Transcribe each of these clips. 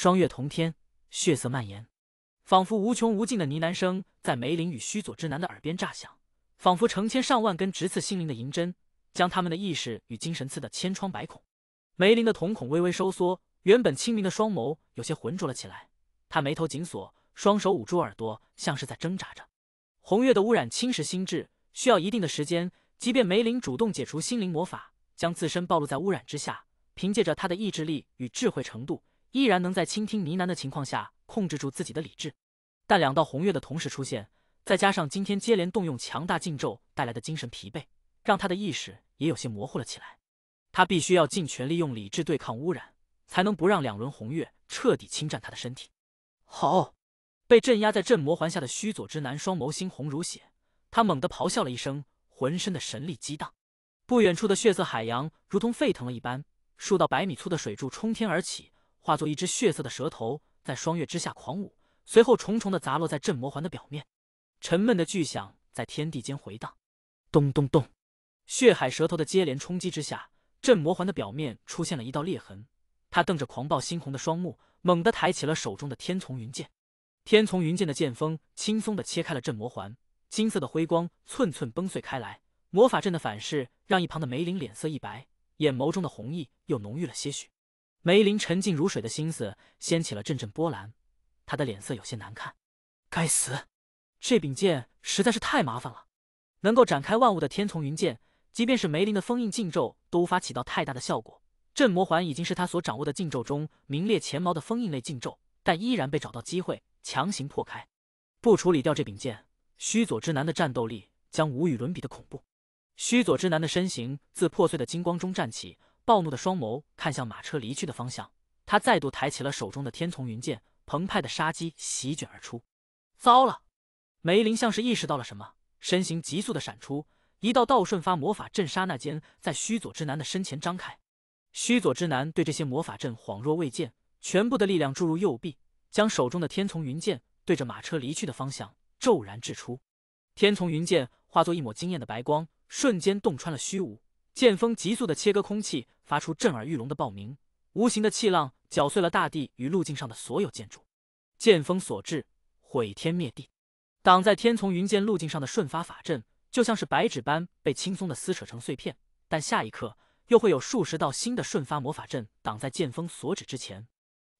双月同天，血色蔓延，仿佛无穷无尽的呢喃声在梅林与须佐之男的耳边炸响，仿佛成千上万根直刺心灵的银针，将他们的意识与精神刺得千疮百孔。梅林的瞳孔微微收缩，原本清明的双眸有些浑浊了起来。他眉头紧锁，双手捂住耳朵，像是在挣扎着。红月的污染侵蚀心智，需要一定的时间。即便梅林主动解除心灵魔法，将自身暴露在污染之下，凭借着他的意志力与智慧程度，依然能在倾听呢喃的情况下控制住自己的理智。但两道红月的同时出现，再加上今天接连动用强大禁咒带来的精神疲惫，让他的意识也有些模糊了起来。他必须要尽全力用理智对抗污染，才能不让两轮红月彻底侵占他的身体。好，被镇压在镇魔环下的须佐之男双眸猩红如血，他猛地咆哮了一声，浑身的神力激荡。不远处的血色海洋如同沸腾了一般，数道百米粗的水柱冲天而起，化作一只血色的蛇头，在双月之下狂舞，随后重重的砸落在镇魔环的表面，沉闷的巨响在天地间回荡。咚咚咚，血海蛇头的接连冲击之下。镇魔环的表面出现了一道裂痕，他瞪着狂暴猩红的双目，猛地抬起了手中的天丛云剑。天丛云剑的剑锋轻松的切开了镇魔环，金色的辉光寸寸崩碎开来。魔法阵的反噬让一旁的梅林脸色一白，眼眸中的红意又浓郁了些许。梅林沉静如水的心思掀起了阵阵波澜，他的脸色有些难看。该死，这柄剑实在是太麻烦了，能够展开万物的天丛云剑。即便是梅林的封印禁咒都无法起到太大的效果。镇魔环已经是他所掌握的禁咒中名列前茅的封印类禁咒，但依然被找到机会强行破开。不处理掉这柄剑，须佐之男的战斗力将无与伦比的恐怖。须佐之男的身形自破碎的金光中站起，暴怒的双眸看向马车离去的方向。他再度抬起了手中的天丛云剑，澎湃的杀机席卷而出。糟了！梅林像是意识到了什么，身形急速的闪出。一道道瞬发魔法阵刹那间在须佐之男的身前张开，须佐之男对这些魔法阵恍若未见，全部的力量注入右臂，将手中的天丛云剑对着马车离去的方向骤然掷出。天丛云剑化作一抹惊艳的白光，瞬间洞穿了虚无，剑锋急速的切割空气，发出震耳欲聋的爆鸣，无形的气浪搅碎了大地与路径上的所有建筑。剑锋所至，毁天灭地，挡在天丛云剑路径上的瞬发法阵。就像是白纸般被轻松的撕扯成碎片，但下一刻又会有数十道新的瞬发魔法阵挡在剑锋所指之前。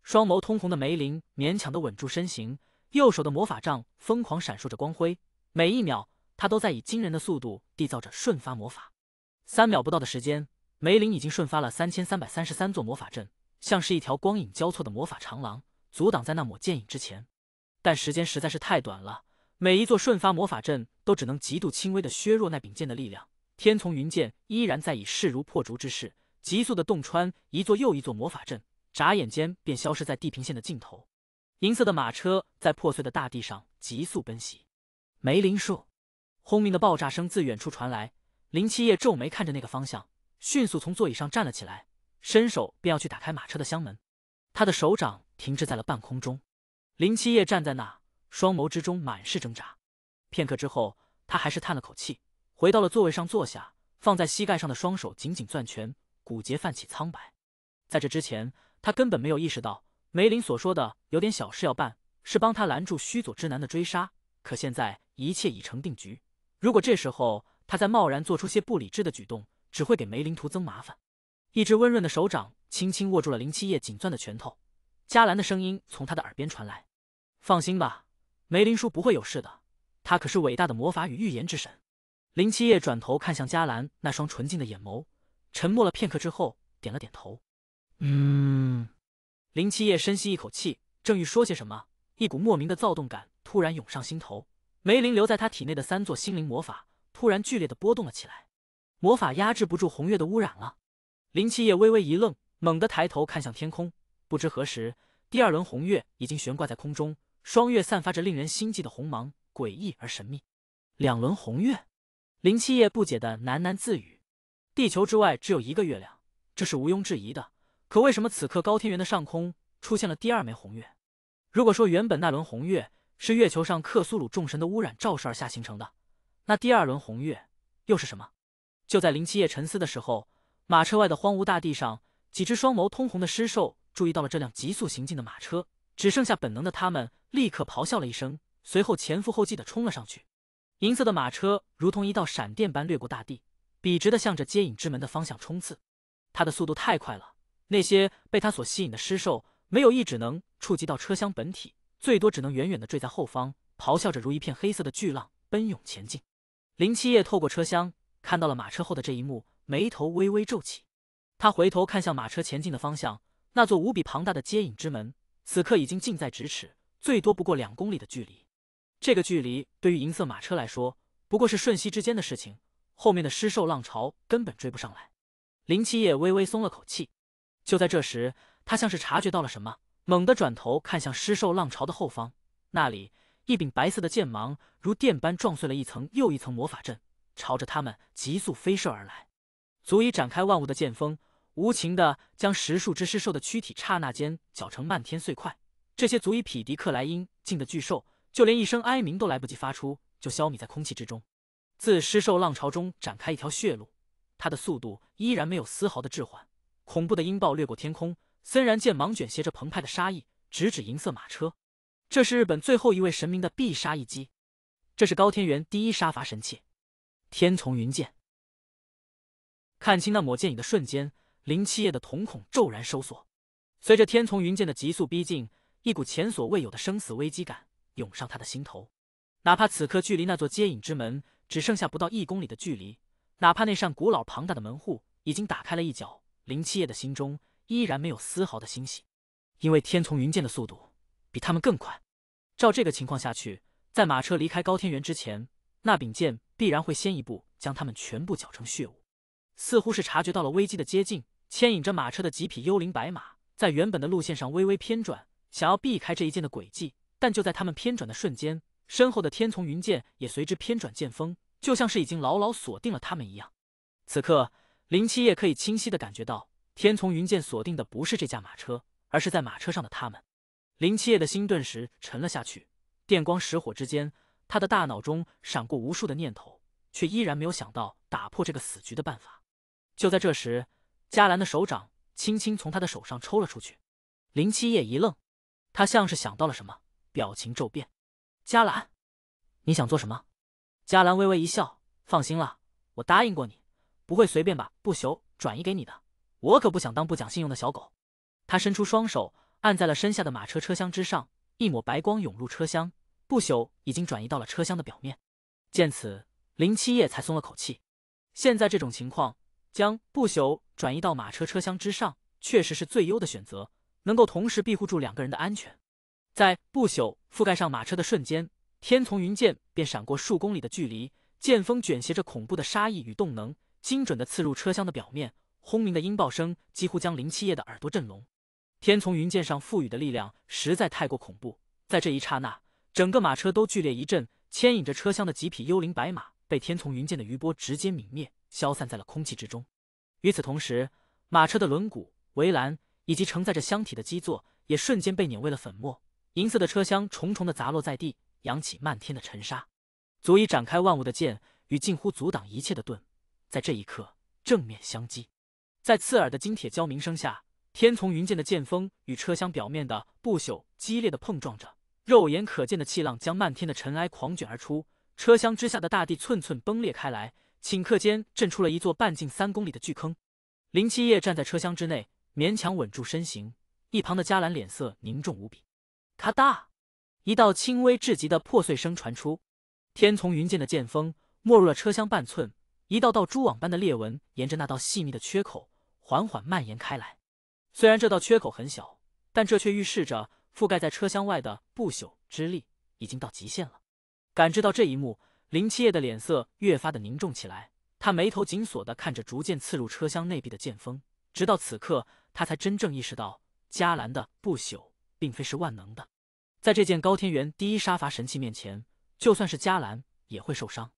双眸通红的梅林勉强的稳住身形，右手的魔法杖疯狂闪烁着光辉，每一秒他都在以惊人的速度缔造着瞬发魔法。三秒不到的时间，梅林已经瞬发了三千三百三十三座魔法阵，像是一条光影交错的魔法长廊，阻挡在那抹剑影之前。但时间实在是太短了。每一座瞬发魔法阵都只能极度轻微的削弱那柄剑的力量。天丛云剑依然在以势如破竹之势，急速的洞穿一座又一座魔法阵，眨眼间便消失在地平线的尽头。银色的马车在破碎的大地上急速奔袭。梅林树，轰鸣的爆炸声自远处传来。林七夜皱眉看着那个方向，迅速从座椅上站了起来，伸手便要去打开马车的箱门。他的手掌停滞在了半空中。林七夜站在那。双眸之中满是挣扎，片刻之后，他还是叹了口气，回到了座位上坐下，放在膝盖上的双手紧紧攥拳，骨节泛起苍白。在这之前，他根本没有意识到梅林所说的有点小事要办，是帮他拦住须佐之男的追杀。可现在一切已成定局，如果这时候他再贸然做出些不理智的举动，只会给梅林徒增麻烦。一只温润的手掌轻轻握住了林七夜紧攥的拳头，迦兰的声音从他的耳边传来：“放心吧。”梅林叔不会有事的，他可是伟大的魔法与预言之神。林七夜转头看向迦兰那双纯净的眼眸，沉默了片刻之后，点了点头。嗯。林七夜深吸一口气，正欲说些什么，一股莫名的躁动感突然涌上心头。梅林留在他体内的三座心灵魔法突然剧烈的波动了起来，魔法压制不住红月的污染了。林七夜微微一愣，猛地抬头看向天空，不知何时，第二轮红月已经悬挂在空中。双月散发着令人心悸的红芒，诡异而神秘。两轮红月，林七夜不解的喃喃自语：“地球之外只有一个月亮，这是毋庸置疑的。可为什么此刻高天原的上空出现了第二枚红月？如果说原本那轮红月是月球上克苏鲁众神的污染照射而下形成的，那第二轮红月又是什么？”就在林七夜沉思的时候，马车外的荒芜大地上，几只双眸通红的尸兽。注意到了这辆急速行进的马车，只剩下本能的他们立刻咆哮了一声，随后前赴后继的冲了上去。银色的马车如同一道闪电般掠过大地，笔直的向着接引之门的方向冲刺。它的速度太快了，那些被它所吸引的尸兽没有一只能触及到车厢本体，最多只能远远的坠在后方，咆哮着如一片黑色的巨浪奔涌前进。林七夜透过车厢看到了马车后的这一幕，眉头微微皱起。他回头看向马车前进的方向，那座无比庞大的接引之门，此刻已经近在咫尺，最多不过两公里的距离。这个距离对于银色马车来说，不过是瞬息之间的事情。后面的尸兽浪潮根本追不上来。林七夜微微松了口气。就在这时，他像是察觉到了什么，猛地转头看向尸兽浪潮的后方，那里一柄白色的剑芒如电般撞碎了一层又一层魔法阵，朝着他们急速飞射而来。足以展开万物的剑锋，无情的将十数只尸兽的躯体刹那间搅成漫天碎块。这些足以匹敌克莱因境的巨兽。就连一声哀鸣都来不及发出，就消弭在空气之中。自尸兽浪潮中展开一条血路，它的速度依然没有丝毫的滞缓。恐怖的音爆掠过天空，森然剑芒卷挟着澎湃的杀意，直指银色马车。这是日本最后一位神明的必杀一击，这是高天元第一杀伐神器——天丛云剑。看清那抹剑影的瞬间，林七夜的瞳孔骤然收缩。随着天丛云剑的急速逼近，一股前所未有的生死危机感。涌上他的心头，哪怕此刻距离那座接引之门只剩下不到一公里的距离，哪怕那扇古老庞大的门户已经打开了一角，林七夜的心中依然没有丝毫的欣喜，因为天丛云剑的速度比他们更快。照这个情况下去，在马车离开高天原之前，那柄剑必然会先一步将他们全部搅成血雾。似乎是察觉到了危机的接近，牵引着马车的几匹幽灵白马在原本的路线上微微偏转，想要避开这一剑的轨迹。但就在他们偏转的瞬间，身后的天丛云剑也随之偏转，剑锋就像是已经牢牢锁定了他们一样。此刻，林七夜可以清晰的感觉到，天丛云剑锁定的不是这架马车，而是在马车上的他们。林七夜的心顿时沉了下去，电光石火之间，他的大脑中闪过无数的念头，却依然没有想到打破这个死局的办法。就在这时，嘉兰的手掌轻轻从他的手上抽了出去。林七夜一愣，他像是想到了什么。表情骤变，嘉兰，你想做什么？嘉兰微微一笑，放心了，我答应过你，不会随便把不朽转移给你的。我可不想当不讲信用的小狗。他伸出双手按在了身下的马车车厢之上，一抹白光涌入车厢，不朽已经转移到了车厢的表面。见此，林七夜才松了口气。现在这种情况，将不朽转移到马车车厢之上，确实是最优的选择，能够同时庇护住两个人的安全。在不朽覆盖上马车的瞬间，天丛云剑便闪过数公里的距离，剑锋卷挟着恐怖的杀意与动能，精准的刺入车厢的表面。轰鸣的音爆声几乎将林七夜的耳朵震聋。天从云剑上赋予的力量实在太过恐怖，在这一刹那，整个马车都剧烈一震，牵引着车厢的几匹幽灵白马被天从云剑的余波直接泯灭，消散在了空气之中。与此同时，马车的轮毂、围栏以及承载着箱体的基座也瞬间被碾为了粉末。银色的车厢重重的砸落在地，扬起漫天的尘沙。足以展开万物的剑与近乎阻挡一切的盾，在这一刻正面相击。在刺耳的金铁交鸣声下，天丛云剑的剑锋与车厢表面的不朽激烈的碰撞着，肉眼可见的气浪将漫天的尘埃狂卷而出，车厢之下的大地寸寸崩裂开来，顷刻间震出了一座半径三公里的巨坑。林七夜站在车厢之内，勉强稳住身形，一旁的嘉兰脸色凝重无比。咔嗒，一道轻微至极的破碎声传出，天丛云剑的剑锋没入了车厢半寸，一道道蛛网般的裂纹沿着那道细密的缺口缓缓蔓延开来。虽然这道缺口很小，但这却预示着覆盖在车厢外的不朽之力已经到极限了。感知到这一幕，林七夜的脸色越发的凝重起来，他眉头紧锁的看着逐渐刺入车厢内壁的剑锋，直到此刻，他才真正意识到迦兰的不朽。并非是万能的，在这件高天元第一杀伐神器面前，就算是迦兰也会受伤。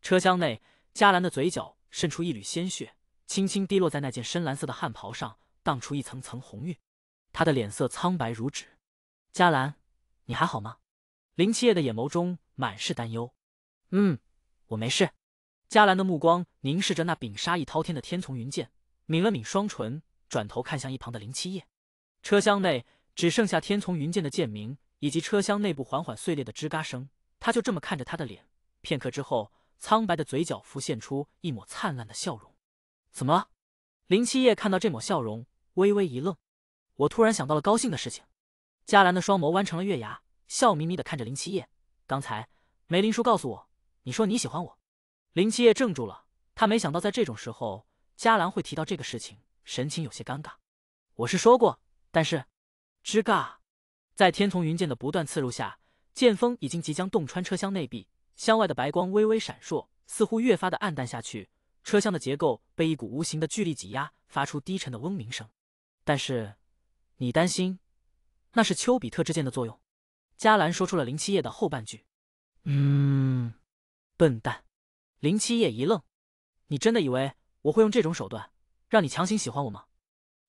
车厢内，迦兰的嘴角渗出一缕鲜血，轻轻滴落在那件深蓝色的汗袍上，荡出一层层红晕。他的脸色苍白如纸。迦兰，你还好吗？林七夜的眼眸中满是担忧。嗯，我没事。迦兰的目光凝视着那柄杀意滔天的天丛云剑，抿了抿双唇，转头看向一旁的林七夜。车厢内只剩下天从云剑的剑鸣，以及车厢内部缓缓碎裂的吱嘎声。他就这么看着他的脸，片刻之后，苍白的嘴角浮现出一抹灿烂的笑容。怎么了？林七夜看到这抹笑容，微微一愣。我突然想到了高兴的事情。嘉兰的双眸弯成了月牙，笑眯眯的看着林七夜。刚才梅林叔告诉我，你说你喜欢我。林七夜怔住了，他没想到在这种时候，嘉兰会提到这个事情，神情有些尴尬。我是说过，但是，吱嘎，在天从云剑的不断刺入下，剑锋已经即将洞穿车厢内壁，箱外的白光微微闪烁，似乎越发的暗淡下去。车厢的结构被一股无形的巨力挤压，发出低沉的嗡鸣声。但是，你担心那是丘比特之箭的作用？嘉兰说出了林七夜的后半句。嗯，笨蛋。林七夜一愣：“你真的以为我会用这种手段让你强行喜欢我吗？”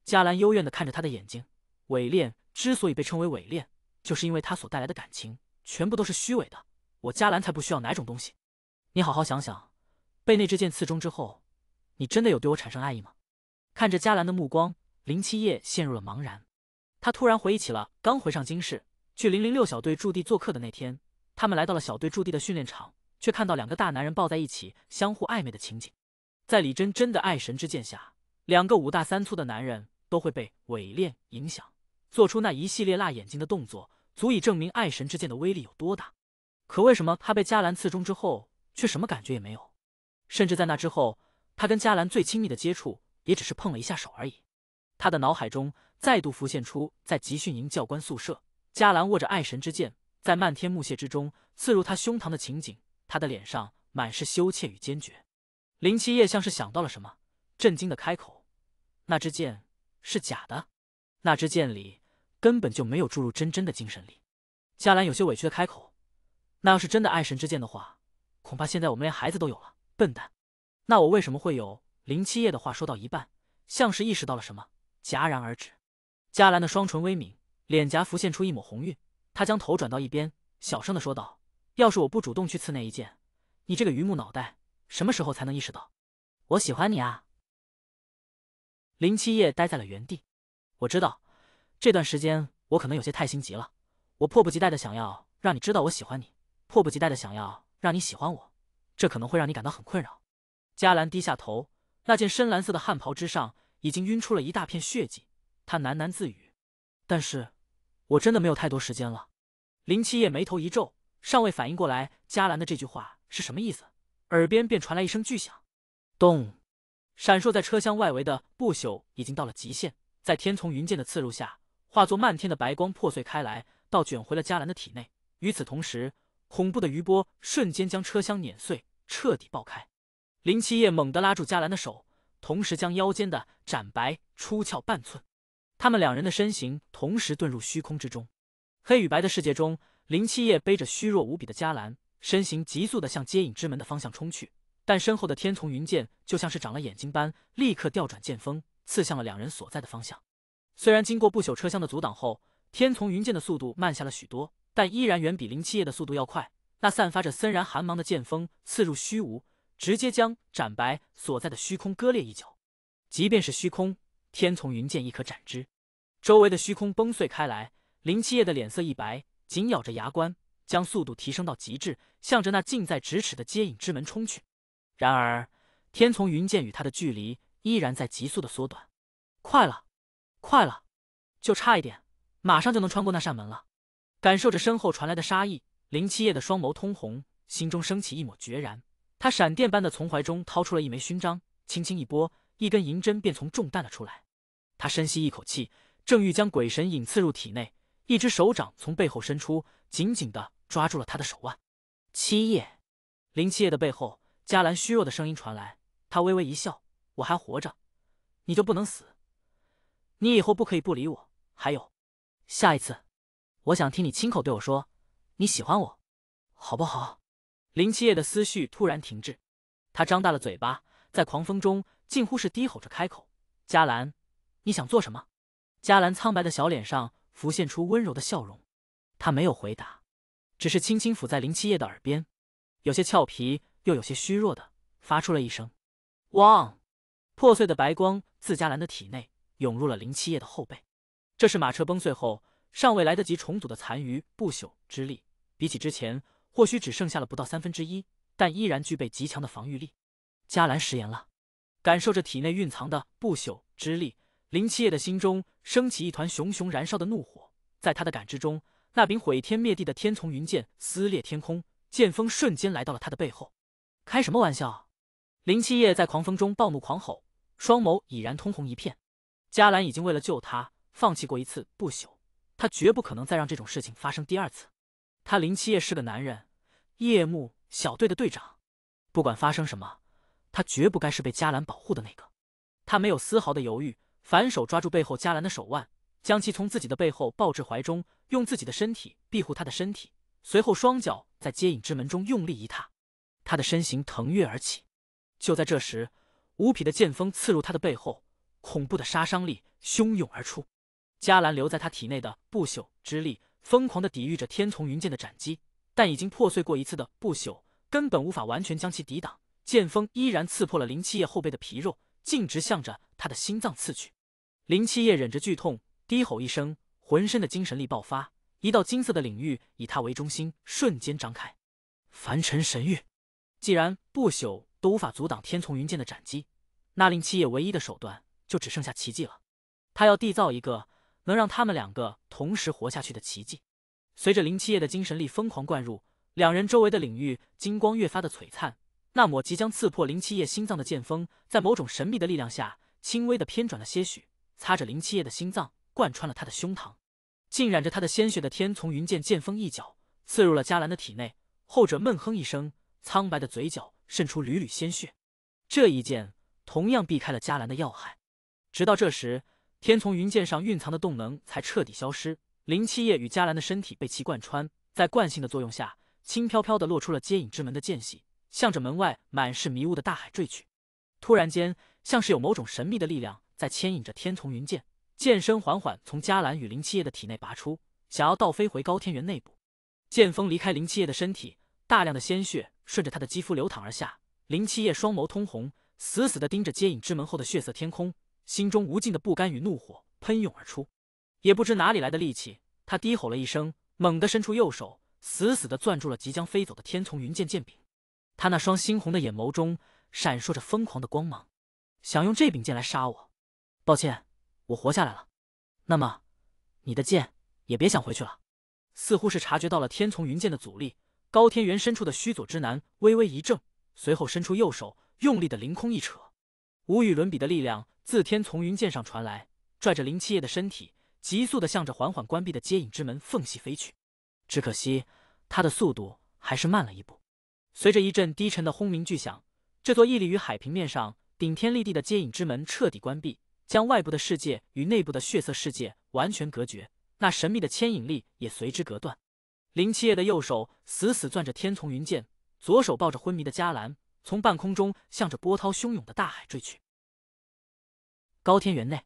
嘉兰幽怨的看着他的眼睛。伪恋之所以被称为伪恋，就是因为它所带来的感情全部都是虚伪的。我嘉兰才不需要哪种东西。你好好想想。被那支箭刺中之后，你真的有对我产生爱意吗？看着嘉兰的目光，林七夜陷入了茫然。他突然回忆起了刚回上京市，去零零六小队驻地做客的那天，他们来到了小队驻地的训练场，却看到两个大男人抱在一起，相互暧昧的情景。在李真真的爱神之剑下，两个五大三粗的男人都会被伪恋影响，做出那一系列辣眼睛的动作，足以证明爱神之剑的威力有多大。可为什么他被嘉兰刺中之后，却什么感觉也没有？甚至在那之后，他跟嘉兰最亲密的接触也只是碰了一下手而已。他的脑海中再度浮现出在集训营教官宿舍，嘉兰握着爱神之剑，在漫天木屑之中刺入他胸膛的情景。他的脸上满是羞怯与坚决。林七夜像是想到了什么，震惊的开口：“那支剑是假的，那支剑里根本就没有注入真真的精神力。”嘉兰有些委屈的开口：“那要是真的爱神之剑的话，恐怕现在我们连孩子都有了。”笨蛋，那我为什么会有？林七夜的话说到一半，像是意识到了什么，戛然而止。嘉兰的双唇微抿，脸颊浮现出一抹红晕，她将头转到一边，小声的说道：“要是我不主动去刺那一剑，你这个榆木脑袋什么时候才能意识到我喜欢你啊？”林七夜呆在了原地。我知道，这段时间我可能有些太心急了，我迫不及待的想要让你知道我喜欢你，迫不及待的想要让你喜欢我。这可能会让你感到很困扰。嘉兰低下头，那件深蓝色的汗袍之上已经晕出了一大片血迹。他喃喃自语：“但是，我真的没有太多时间了。”林七夜眉头一皱，尚未反应过来嘉兰的这句话是什么意思，耳边便传来一声巨响，咚！闪烁在车厢外围的不朽已经到了极限，在天从云剑的刺入下，化作漫天的白光破碎开来，倒卷回了嘉兰的体内。与此同时，恐怖的余波瞬间将车厢碾碎，彻底爆开。林七夜猛地拉住嘉兰的手，同时将腰间的斩白出鞘半寸。他们两人的身形同时遁入虚空之中。黑与白的世界中，林七夜背着虚弱无比的嘉兰，身形急速的向接引之门的方向冲去。但身后的天从云剑就像是长了眼睛般，立刻调转剑锋，刺向了两人所在的方向。虽然经过不朽车厢的阻挡后，天从云剑的速度慢下了许多。但依然远比林七夜的速度要快。那散发着森然寒芒的剑锋刺入虚无，直接将斩白所在的虚空割裂一角。即便是虚空，天从云剑亦可斩之。周围的虚空崩碎开来。林七夜的脸色一白，紧咬着牙关，将速度提升到极致，向着那近在咫尺的接引之门冲去。然而，天从云剑与他的距离依然在急速的缩短。快了，快了，就差一点，马上就能穿过那扇门了。感受着身后传来的杀意，林七夜的双眸通红，心中升起一抹决然。他闪电般的从怀中掏出了一枚勋章，轻轻一拨，一根银针便从中弹了出来。他深吸一口气，正欲将鬼神引刺入体内，一只手掌从背后伸出，紧紧的抓住了他的手腕。七夜，林七夜的背后，嘉兰虚弱的声音传来。他微微一笑：“我还活着，你就不能死？你以后不可以不理我。还有，下一次。”我想听你亲口对我说你喜欢我，好不好？林七夜的思绪突然停滞，他张大了嘴巴，在狂风中近乎是低吼着开口：“嘉兰，你想做什么？”嘉兰苍白的小脸上浮现出温柔的笑容，他没有回答，只是轻轻抚在林七夜的耳边，有些俏皮又有些虚弱的发出了一声“汪”，破碎的白光自嘉兰的体内涌入了林七夜的后背。这是马车崩碎后尚未来得及重组的残余不朽之力，比起之前或许只剩下了不到三分之一，但依然具备极强的防御力。迦兰食言了，感受着体内蕴藏的不朽之力，林七夜的心中升起一团熊熊燃烧的怒火。在他的感知中，那柄毁天灭地的天丛云剑撕裂天空，剑锋瞬间来到了他的背后。开什么玩笑！林七夜在狂风中暴怒狂吼，双眸已然通红一片。迦兰已经为了救他放弃过一次不朽，他绝不可能再让这种事情发生第二次。他林七夜是个男人，夜幕小队的队长，不管发生什么，他绝不该是被迦兰保护的那个。他没有丝毫的犹豫，反手抓住背后迦兰的手腕，将其从自己的背后抱至怀中，用自己的身体庇护他的身体，随后双脚在接引之门中用力一踏，他的身形腾跃而起。就在这时，无匹的剑锋刺入他的背后。恐怖的杀伤力汹涌而出，迦兰留在他体内的不朽之力疯狂的抵御着天丛云剑的斩击，但已经破碎过一次的不朽根本无法完全将其抵挡。剑锋依然刺破了林七夜后背的皮肉，径直向着他的心脏刺去。林七夜忍着剧痛，低吼一声，浑身的精神力爆发，一道金色的领域以他为中心瞬间张开。凡尘神域，既然不朽都无法阻挡天丛云剑的斩击，那林七夜唯一的手段。就只剩下奇迹了，他要缔造一个能让他们两个同时活下去的奇迹。随着林七夜的精神力疯狂灌入，两人周围的领域金光越发的璀璨。那抹即将刺破林七夜心脏的剑锋，在某种神秘的力量下，轻微的偏转了些许，擦着林七夜的心脏，贯穿了他的胸膛。浸染着他的鲜血的天从云剑剑锋一角刺入了迦兰的体内，后者闷哼一声，苍白的嘴角渗出缕缕鲜血。这一剑同样避开了迦兰的要害。直到这时，天丛云剑上蕴藏的动能才彻底消失。林七夜与迦兰的身体被其贯穿，在惯性的作用下，轻飘飘的落出了接引之门的间隙，向着门外满是迷雾的大海坠去。突然间，像是有某种神秘的力量在牵引着天丛云剑，剑身缓缓从迦兰与林七夜的体内拔出，想要倒飞回高天元内部。剑锋离开林七夜的身体，大量的鲜血顺着他的肌肤流淌而下。林七夜双眸通红，死死的盯着接引之门后的血色天空。心中无尽的不甘与怒火喷涌而出，也不知哪里来的力气，他低吼了一声，猛地伸出右手，死死的攥住了即将飞走的天丛云剑剑柄。他那双猩红的眼眸中闪烁着疯狂的光芒，想用这柄剑来杀我。抱歉，我活下来了。那么，你的剑也别想回去了。似乎是察觉到了天丛云剑的阻力，高天元深处的须佐之男微微一怔，随后伸出右手，用力的凌空一扯，无与伦比的力量。自天从云剑上传来，拽着林七夜的身体，急速的向着缓缓关闭的接引之门缝隙飞去。只可惜，他的速度还是慢了一步。随着一阵低沉的轰鸣巨响，这座屹立于海平面上、顶天立地的接引之门彻底关闭，将外部的世界与内部的血色世界完全隔绝。那神秘的牵引力也随之隔断。林七夜的右手死死攥着天从云剑，左手抱着昏迷的迦兰，从半空中向着波涛汹涌的大海坠去。高天元内，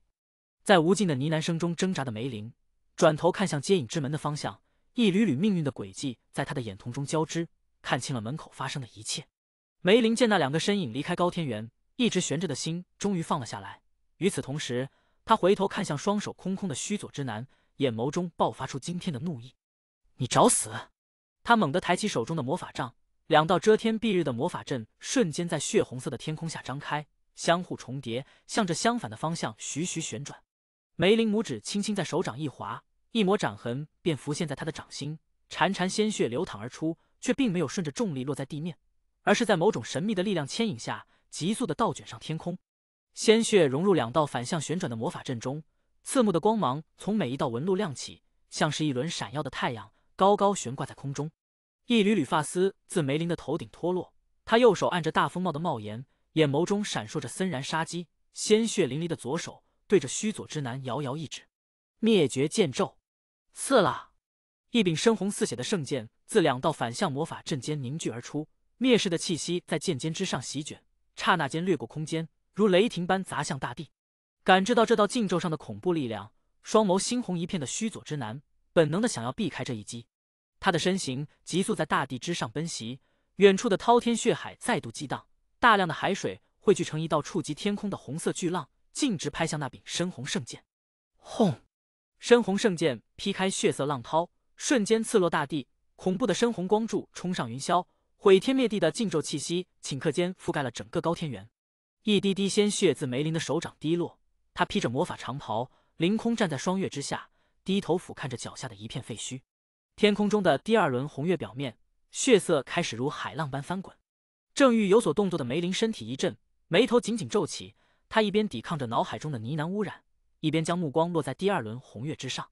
在无尽的呢喃声中挣扎的梅林，转头看向接引之门的方向，一缕缕命运的轨迹在他的眼瞳中交织，看清了门口发生的一切。梅林见那两个身影离开高天元，一直悬着的心终于放了下来。与此同时，他回头看向双手空空的须佐之男，眼眸中爆发出惊天的怒意：“你找死！”他猛地抬起手中的魔法杖，两道遮天蔽日的魔法阵瞬间在血红色的天空下张开。相互重叠，向着相反的方向徐徐旋转。梅林拇指轻轻在手掌一划，一抹掌痕便浮现在他的掌心，潺潺鲜血流淌而出，却并没有顺着重力落在地面，而是在某种神秘的力量牵引下，急速的倒卷上天空。鲜血融入两道反向旋转的魔法阵中，刺目的光芒从每一道纹路亮起，像是一轮闪耀的太阳，高高悬挂在空中。一缕缕发丝自梅林的头顶脱落，他右手按着大风帽的帽檐。眼眸中闪烁着森然杀机，鲜血淋漓的左手对着须佐之男遥遥一指：“灭绝剑咒！”刺啦！一柄深红似血的圣剑自两道反向魔法阵间凝聚而出，灭世的气息在剑尖之上席卷，刹那间掠过空间，如雷霆般砸向大地。感知到这道禁咒上的恐怖力量，双眸猩红一片的须佐之男本能的想要避开这一击，他的身形急速在大地之上奔袭，远处的滔天血海再度激荡。大量的海水汇聚成一道触及天空的红色巨浪，径直拍向那柄深红圣剑。轰！深红圣剑劈开血色浪涛，瞬间刺落大地。恐怖的深红光柱冲上云霄，毁天灭地的禁咒气息顷刻间覆盖了整个高天原。一滴滴鲜血自梅林的手掌滴落，他披着魔法长袍，凌空站在双月之下，低头俯瞰着脚下的一片废墟。天空中的第二轮红月表面，血色开始如海浪般翻滚。正欲有所动作的梅林身体一震，眉头紧紧皱起。他一边抵抗着脑海中的呢喃污染，一边将目光落在第二轮红月之上，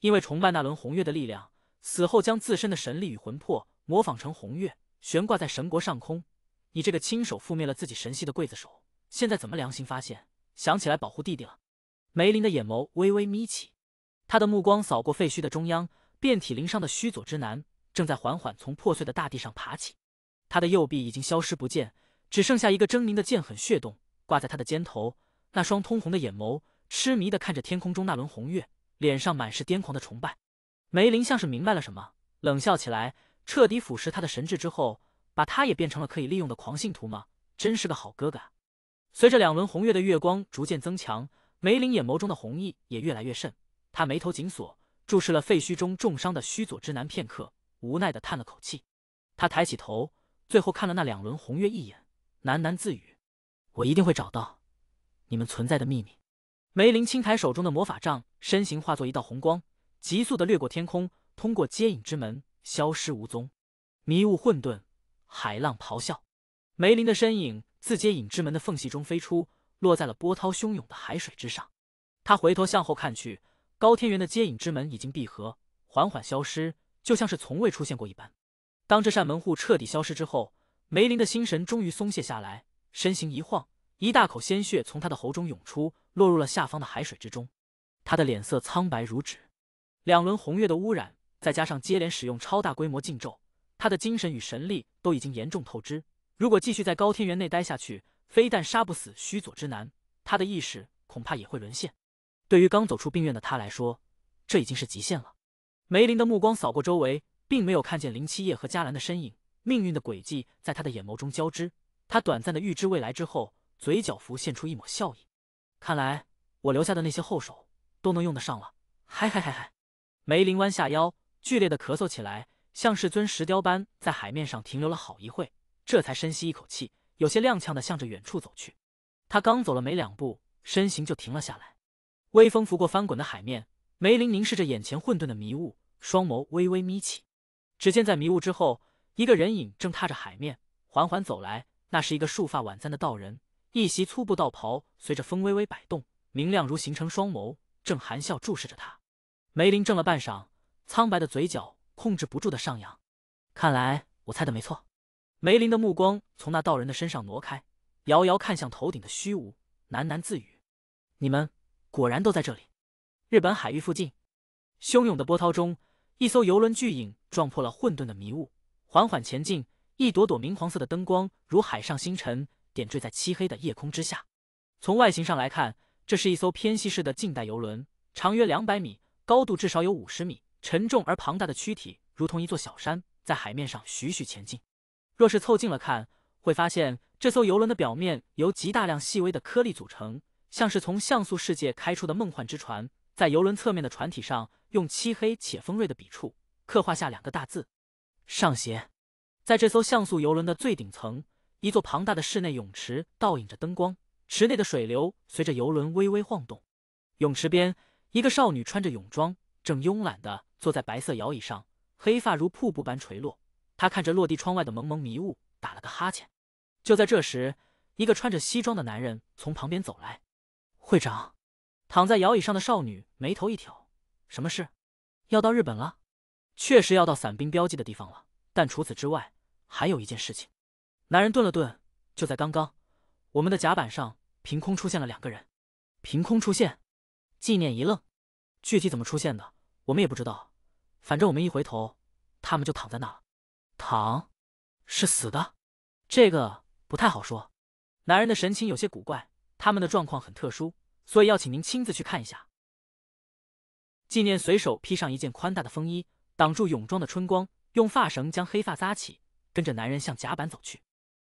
因为崇拜那轮红月的力量。死后将自身的神力与魂魄模仿成红月，悬挂在神国上空。你这个亲手覆灭了自己神系的刽子手，现在怎么良心发现，想起来保护弟弟了？梅林的眼眸微微眯起，他的目光扫过废墟的中央，遍体鳞伤的须佐之男正在缓缓从破碎的大地上爬起。他的右臂已经消失不见，只剩下一个狰狞的剑痕血洞挂在他的肩头。那双通红的眼眸痴迷的看着天空中那轮红月，脸上满是癫狂的崇拜。梅林像是明白了什么，冷笑起来，彻底腐蚀他的神智之后，把他也变成了可以利用的狂信徒吗？真是个好哥哥。随着两轮红月的月光逐渐增强，梅林眼眸中的红意也越来越甚。他眉头紧锁，注视了废墟中重伤的须佐之男片刻，无奈的叹了口气。他抬起头，最后看了那两轮红月一眼，喃喃自语：“我一定会找到你们存在的秘密。”梅林轻抬手中的魔法杖，身形化作一道红光。急速的掠过天空，通过接引之门消失无踪。迷雾混沌，海浪咆哮。梅林的身影自接引之门的缝隙中飞出，落在了波涛汹涌的海水之上。他回头向后看去，高天元的接引之门已经闭合，缓缓消失，就像是从未出现过一般。当这扇门户彻底消失之后，梅林的心神终于松懈下来，身形一晃，一大口鲜血从他的喉中涌出，落入了下方的海水之中。他的脸色苍白如纸。两轮红月的污染，再加上接连使用超大规模禁咒，他的精神与神力都已经严重透支。如果继续在高天原内待下去，非但杀不死须佐之男，他的意识恐怕也会沦陷。对于刚走出病院的他来说，这已经是极限了。梅林的目光扫过周围，并没有看见林七夜和嘉兰的身影。命运的轨迹在他的眼眸中交织。他短暂的预知未来之后，嘴角浮现出一抹笑意。看来我留下的那些后手都能用得上了。嗨嗨嗨嗨！梅林弯下腰，剧烈的咳嗽起来，像是尊石雕般在海面上停留了好一会，这才深吸一口气，有些踉跄的向着远处走去。他刚走了没两步，身形就停了下来。微风拂过翻滚的海面，梅林凝视着眼前混沌的迷雾，双眸微微眯起。只见在迷雾之后，一个人影正踏着海面缓缓走来，那是一个束发挽簪的道人，一袭粗布道袍随着风微微摆动，明亮如形成双眸，正含笑注视着他。梅林怔了半晌，苍白的嘴角控制不住的上扬。看来我猜的没错。梅林的目光从那道人的身上挪开，遥遥看向头顶的虚无，喃喃自语：“你们果然都在这里。”日本海域附近，汹涌的波涛中，一艘游轮巨影撞破了混沌的迷雾，缓缓前进。一朵朵明黄色的灯光如海上星辰，点缀在漆黑的夜空之下。从外形上来看，这是一艘偏西式的近代游轮，长约两百米。高度至少有五十米，沉重而庞大的躯体如同一座小山，在海面上徐徐前进。若是凑近了看，会发现这艘游轮的表面由极大量细微的颗粒组成，像是从像素世界开出的梦幻之船。在游轮侧面的船体上，用漆黑且锋锐的笔触刻画下两个大字“上邪”。在这艘像素游轮的最顶层，一座庞大的室内泳池倒映着灯光，池内的水流随着游轮微微晃动。泳池边。一个少女穿着泳装，正慵懒地坐在白色摇椅上，黑发如瀑布般垂落。她看着落地窗外的蒙蒙迷雾，打了个哈欠。就在这时，一个穿着西装的男人从旁边走来。会长，躺在摇椅上的少女眉头一挑：“什么事？要到日本了？确实要到伞兵标记的地方了。但除此之外，还有一件事情。”男人顿了顿：“就在刚刚，我们的甲板上凭空出现了两个人。凭空出现。”纪念一愣，具体怎么出现的，我们也不知道。反正我们一回头，他们就躺在那了。躺，是死的？这个不太好说。男人的神情有些古怪，他们的状况很特殊，所以要请您亲自去看一下。纪念随手披上一件宽大的风衣，挡住泳装的春光，用发绳将黑发扎起，跟着男人向甲板走去。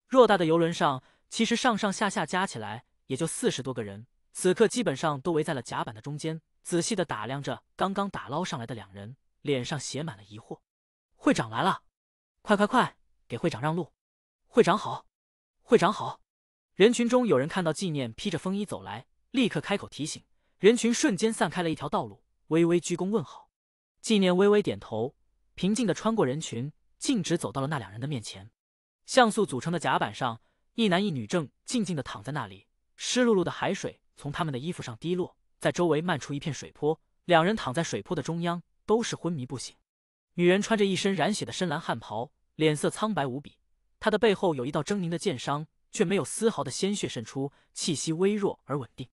偌大的游轮上，其实上上下下加起来也就四十多个人。此刻基本上都围在了甲板的中间，仔细的打量着刚刚打捞上来的两人，脸上写满了疑惑。会长来了，快快快，给会长让路！会长好，会长好！人群中有人看到纪念披着风衣走来，立刻开口提醒，人群瞬间散开了一条道路，微微鞠躬问好。纪念微微点头，平静的穿过人群，径直走到了那两人的面前。像素组成的甲板上，一男一女正静静的躺在那里，湿漉漉的海水从他们的衣服上滴落。在周围漫出一片水坡，两人躺在水坡的中央，都是昏迷不醒。女人穿着一身染血的深蓝汗袍，脸色苍白无比。她的背后有一道狰狞的剑伤，却没有丝毫的鲜血渗出，气息微弱而稳定。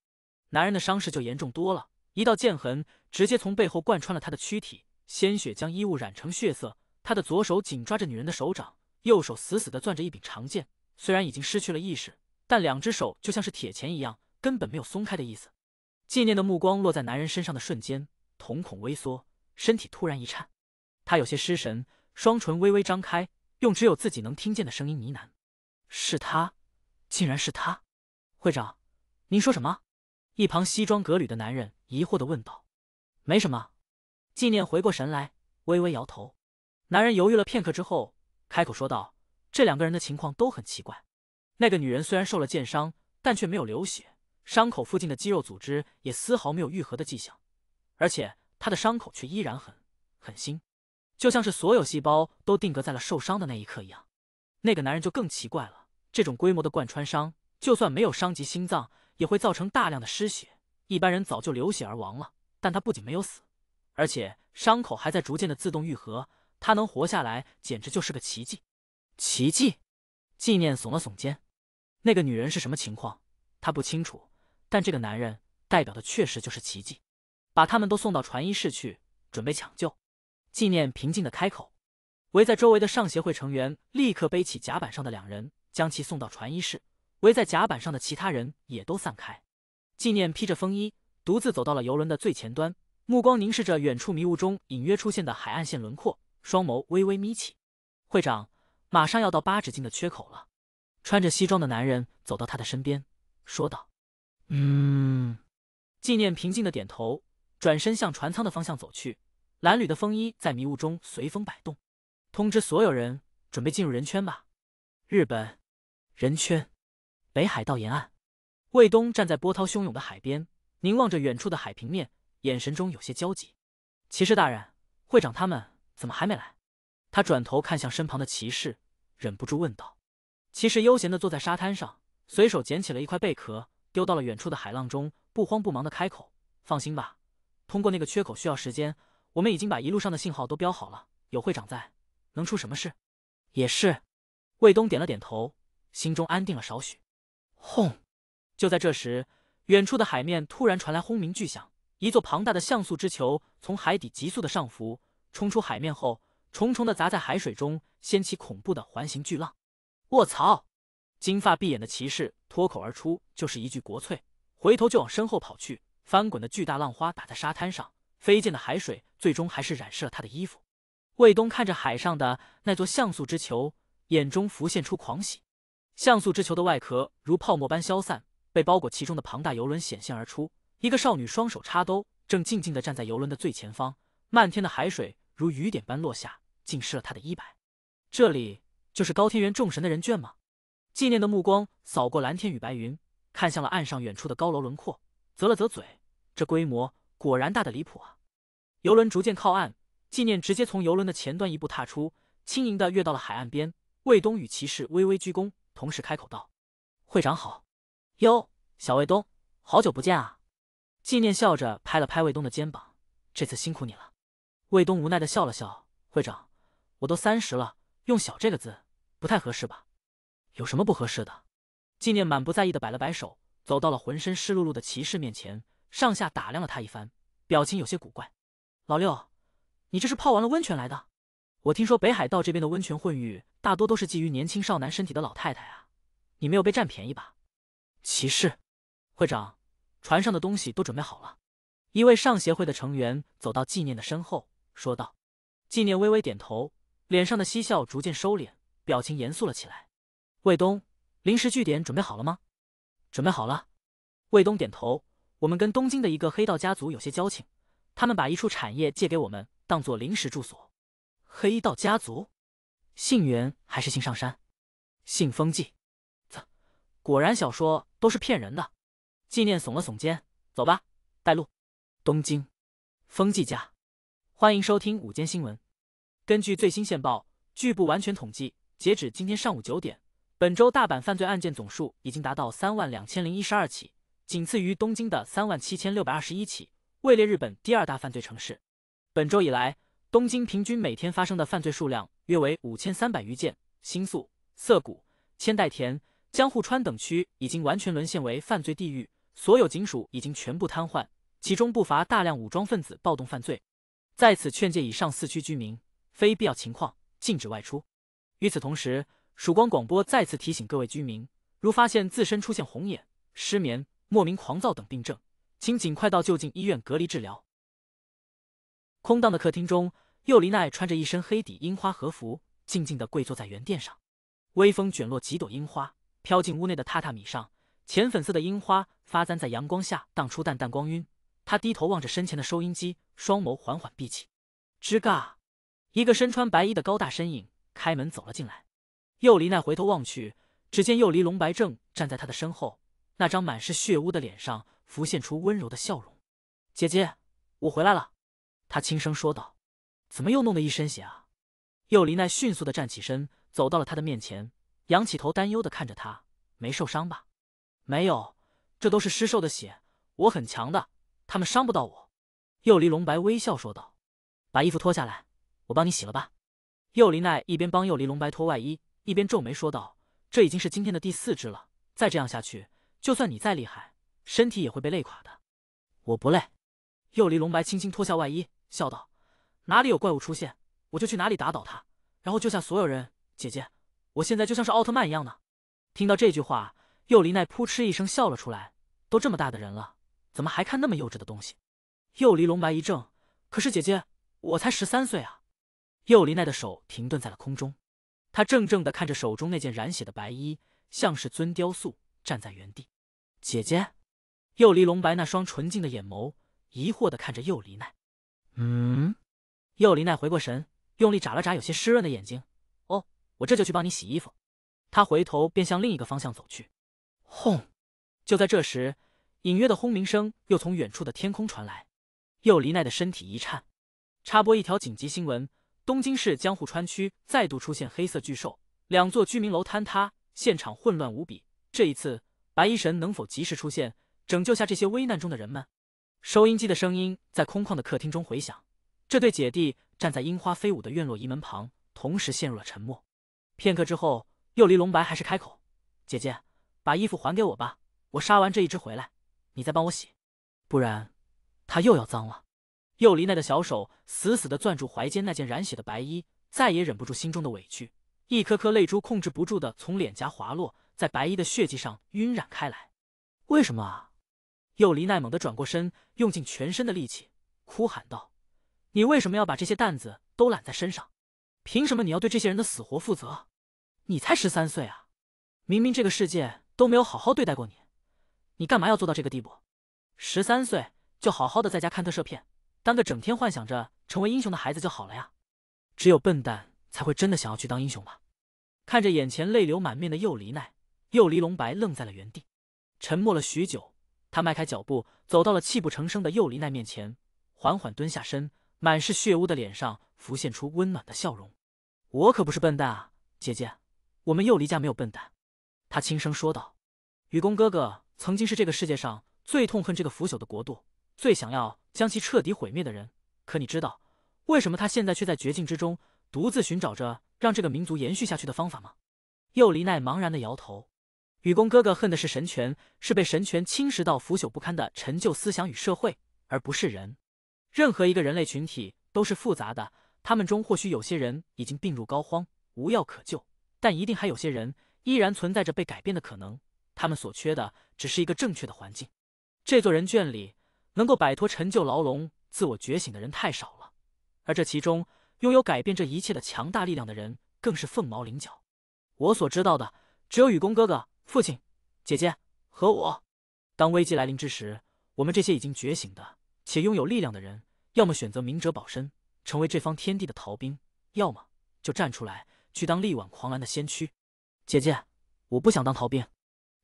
男人的伤势就严重多了，一道剑痕直接从背后贯穿了他的躯体，鲜血将衣物染成血色。他的左手紧抓着女人的手掌，右手死死的攥着一柄长剑。虽然已经失去了意识，但两只手就像是铁钳一样，根本没有松开的意思。纪念的目光落在男人身上的瞬间，瞳孔微缩，身体突然一颤，他有些失神，双唇微微张开，用只有自己能听见的声音呢喃：“是他，竟然是他！”会长，您说什么？一旁西装革履的男人疑惑的问道。“没什么。”纪念回过神来，微微摇头。男人犹豫了片刻之后，开口说道：“这两个人的情况都很奇怪。那个女人虽然受了剑伤，但却没有流血。”伤口附近的肌肉组织也丝毫没有愈合的迹象，而且他的伤口却依然很很新，就像是所有细胞都定格在了受伤的那一刻一样。那个男人就更奇怪了，这种规模的贯穿伤，就算没有伤及心脏，也会造成大量的失血，一般人早就流血而亡了。但他不仅没有死，而且伤口还在逐渐的自动愈合，他能活下来简直就是个奇迹。奇迹！纪念耸了耸肩，那个女人是什么情况？他不清楚。但这个男人代表的确实就是奇迹，把他们都送到传医室去，准备抢救。纪念平静的开口，围在周围的上协会成员立刻背起甲板上的两人，将其送到传医室。围在甲板上的其他人也都散开。纪念披着风衣，独自走到了游轮的最前端，目光凝视着远处迷雾中隐约出现的海岸线轮廓，双眸微微眯起。会长，马上要到八指径的缺口了。穿着西装的男人走到他的身边，说道。嗯，纪念平静的点头，转身向船舱的方向走去。蓝缕的风衣在迷雾中随风摆动，通知所有人准备进入人圈吧。日本人圈，北海道沿岸，卫东站在波涛汹涌的海边，凝望着远处的海平面，眼神中有些焦急。骑士大人，会长他们怎么还没来？他转头看向身旁的骑士，忍不住问道。骑士悠闲的坐在沙滩上，随手捡起了一块贝壳。丢到了远处的海浪中，不慌不忙的开口：“放心吧，通过那个缺口需要时间。我们已经把一路上的信号都标好了，有会长在，能出什么事？”也是，卫东点了点头，心中安定了少许。轰！就在这时，远处的海面突然传来轰鸣巨响，一座庞大的像素之球从海底急速的上浮，冲出海面后，重重的砸在海水中，掀起恐怖的环形巨浪。卧槽！金发碧眼的骑士脱口而出，就是一句国粹，回头就往身后跑去。翻滚的巨大浪花打在沙滩上，飞溅的海水最终还是染湿了他的衣服。卫东看着海上的那座像素之球，眼中浮现出狂喜。像素之球的外壳如泡沫般消散，被包裹其中的庞大游轮显现而出。一个少女双手插兜，正静静地站在游轮的最前方。漫天的海水如雨点般落下，浸湿了她的衣摆。这里就是高天元众神的人眷吗？纪念的目光扫过蓝天与白云，看向了岸上远处的高楼轮廓，啧了啧嘴，这规模果然大的离谱啊！游轮逐渐靠岸，纪念直接从游轮的前端一步踏出，轻盈的跃到了海岸边。卫东与骑士微微鞠躬，同时开口道：“会长好，哟，小卫东，好久不见啊！”纪念笑着拍了拍卫东的肩膀：“这次辛苦你了。”卫东无奈的笑了笑：“会长，我都三十了，用小这个字不太合适吧？”有什么不合适的？纪念满不在意的摆了摆手，走到了浑身湿漉漉的骑士面前，上下打量了他一番，表情有些古怪。老六，你这是泡完了温泉来的？我听说北海道这边的温泉混浴大多都是觊觎年轻少男身体的老太太啊，你没有被占便宜吧？骑士会长，船上的东西都准备好了。一位上协会的成员走到纪念的身后，说道。纪念微微点头，脸上的嬉笑逐渐收敛，表情严肃了起来。卫东，临时据点准备好了吗？准备好了。卫东点头。我们跟东京的一个黑道家族有些交情，他们把一处产业借给我们，当做临时住所。黑道家族，姓袁还是姓上山？姓风纪。啧，果然小说都是骗人的。纪念耸了耸肩，走吧，带路。东京，风纪家。欢迎收听午间新闻。根据最新线报，据不完全统计，截止今天上午九点，本周大阪犯罪案件总数已经达到三万两千零一十二起，仅次于东京的三万七千六百二十一起，位列日本第二大犯罪城市。本周以来，东京平均每天发生的犯罪数量约为五千三百余件。新宿、涩谷、千代田、江户川等区已经完全沦陷为犯罪地狱，所有警署已经全部瘫痪，其中不乏大量武装分子暴动犯罪。在此劝诫以上四区居民，非必要情况禁止外出。与此同时，曙光广播再次提醒各位居民，如发现自身出现红眼、失眠、莫名狂躁等病症，请尽快到就近医院隔离治疗。空荡的客厅中，佑梨奈穿着一身黑底樱花和服，静静地跪坐在圆垫上。微风卷落几朵樱花，飘进屋内的榻榻米上，浅粉色的樱花发簪在阳光下荡出淡淡光晕。他低头望着身前的收音机，双眸缓缓闭起。吱嘎，一个身穿白衣的高大身影开门走了进来。佑离奈回头望去，只见佑离龙白正站在他的身后，那张满是血污的脸上浮现出温柔的笑容。姐姐，我回来了。他轻声说道。怎么又弄得一身血啊？幼离奈迅速的站起身，走到了他的面前，仰起头，担忧的看着他。没受伤吧？没有，这都是尸兽的血，我很强的。他们伤不到我，幼离龙白微笑说道：“把衣服脱下来，我帮你洗了吧。”幼离奈一边帮幼离龙白脱外衣，一边皱眉说道：“这已经是今天的第四只了，再这样下去，就算你再厉害，身体也会被累垮的。”我不累。幼离龙白轻轻脱下外衣，笑道：“哪里有怪物出现，我就去哪里打倒他，然后救下所有人。姐姐，我现在就像是奥特曼一样呢。”听到这句话，右离奈扑哧一声笑了出来：“都这么大的人了。”怎么还看那么幼稚的东西？又离龙白一怔，可是姐姐，我才十三岁啊！又离奈的手停顿在了空中，他怔怔的看着手中那件染血的白衣，像是尊雕塑站在原地。姐姐，又离龙白那双纯净的眼眸疑惑的看着又离奈。嗯，又离奈回过神，用力眨了眨有些湿润的眼睛。哦，我这就去帮你洗衣服。他回头便向另一个方向走去。轰！就在这时。隐约的轰鸣声又从远处的天空传来，佑离奈的身体一颤。插播一条紧急新闻：东京市江户川区再度出现黑色巨兽，两座居民楼坍塌，现场混乱无比。这一次，白衣神能否及时出现，拯救下这些危难中的人们？收音机的声音在空旷的客厅中回响。这对姐弟站在樱花飞舞的院落移门旁，同时陷入了沉默。片刻之后，佑离龙白还是开口：“姐姐，把衣服还给我吧，我杀完这一只回来。”你再帮我洗，不然他又要脏了。佑离奈的小手死死的攥住怀间那件染血的白衣，再也忍不住心中的委屈，一颗颗泪珠控制不住的从脸颊滑落，在白衣的血迹上晕染开来。为什么啊？佑离奈猛地转过身，用尽全身的力气，哭喊道：“你为什么要把这些担子都揽在身上？凭什么你要对这些人的死活负责？你才十三岁啊！明明这个世界都没有好好对待过你。”你干嘛要做到这个地步？十三岁就好好的在家看特摄片，当个整天幻想着成为英雄的孩子就好了呀！只有笨蛋才会真的想要去当英雄吧？看着眼前泪流满面的幼离奈，幼离龙白愣在了原地，沉默了许久。他迈开脚步走到了泣不成声的幼离奈面前，缓缓蹲下身，满是血污的脸上浮现出温暖的笑容。我可不是笨蛋啊，姐姐，我们幼离家没有笨蛋。他轻声说道：“愚公哥哥。”曾经是这个世界上最痛恨这个腐朽的国度，最想要将其彻底毁灭的人。可你知道，为什么他现在却在绝境之中，独自寻找着让这个民族延续下去的方法吗？佑离奈茫然的摇头。雨宫哥哥恨的是神权，是被神权侵蚀到腐朽不堪的陈旧思想与社会，而不是人。任何一个人类群体都是复杂的，他们中或许有些人已经病入膏肓，无药可救，但一定还有些人依然存在着被改变的可能。他们所缺的只是一个正确的环境。这座人圈里，能够摆脱陈旧牢笼、自我觉醒的人太少了，而这其中拥有改变这一切的强大力量的人更是凤毛麟角。我所知道的，只有雨宫哥哥、父亲、姐姐和我。当危机来临之时，我们这些已经觉醒的且拥有力量的人，要么选择明哲保身，成为这方天地的逃兵，要么就站出来去当力挽狂澜的先驱。姐姐，我不想当逃兵。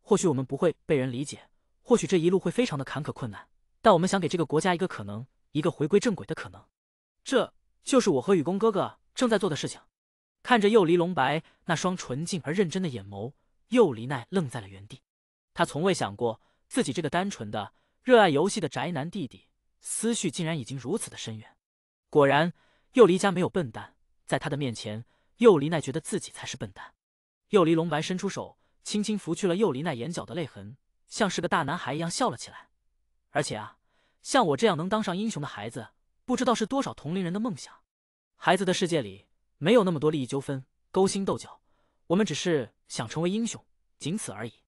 或许我们不会被人理解，或许这一路会非常的坎坷困难，但我们想给这个国家一个可能，一个回归正轨的可能。这就是我和雨宫哥哥正在做的事情。看着幼离龙白那双纯净而认真的眼眸，幼离奈愣在了原地。他从未想过自己这个单纯的、热爱游戏的宅男弟弟，思绪竟然已经如此的深远。果然，幼离家没有笨蛋，在他的面前，幼离奈觉得自己才是笨蛋。幼离龙白伸出手，轻轻拂去了幼离奈眼角的泪痕，像是个大男孩一样笑了起来。而且啊，像我这样能当上英雄的孩子，不知道是多少同龄人的梦想。孩子的世界里。没有那么多利益纠纷、勾心斗角，我们只是想成为英雄，仅此而已。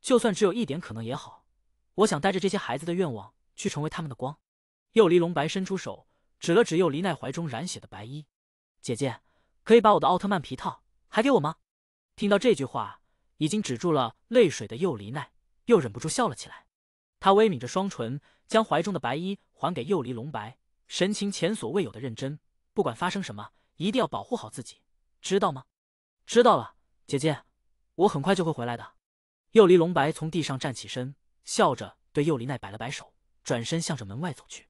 就算只有一点可能也好，我想带着这些孩子的愿望去成为他们的光。幼离龙白伸出手，指了指幼离奈怀中染血的白衣：“姐姐，可以把我的奥特曼皮套还给我吗？”听到这句话，已经止住了泪水的幼离奈又忍不住笑了起来。他微抿着双唇，将怀中的白衣还给幼离龙白，神情前所未有的认真。不管发生什么。一定要保护好自己，知道吗？知道了，姐姐，我很快就会回来的。幼离龙白从地上站起身，笑着对幼离奈摆了摆手，转身向着门外走去。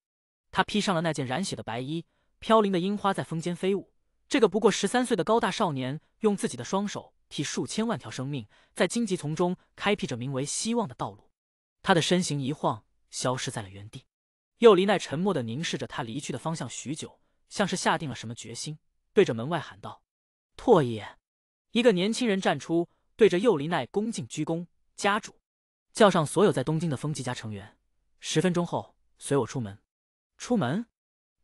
他披上了那件染血的白衣，飘零的樱花在风间飞舞。这个不过十三岁的高大少年，用自己的双手替数千万条生命在荆棘丛中开辟着名为希望的道路。他的身形一晃，消失在了原地。幼离奈沉默的凝视着他离去的方向许久，像是下定了什么决心。对着门外喊道：“拓野！”一个年轻人站出，对着幼离奈恭敬鞠躬：“家主，叫上所有在东京的风纪家成员，十分钟后随我出门。”出门？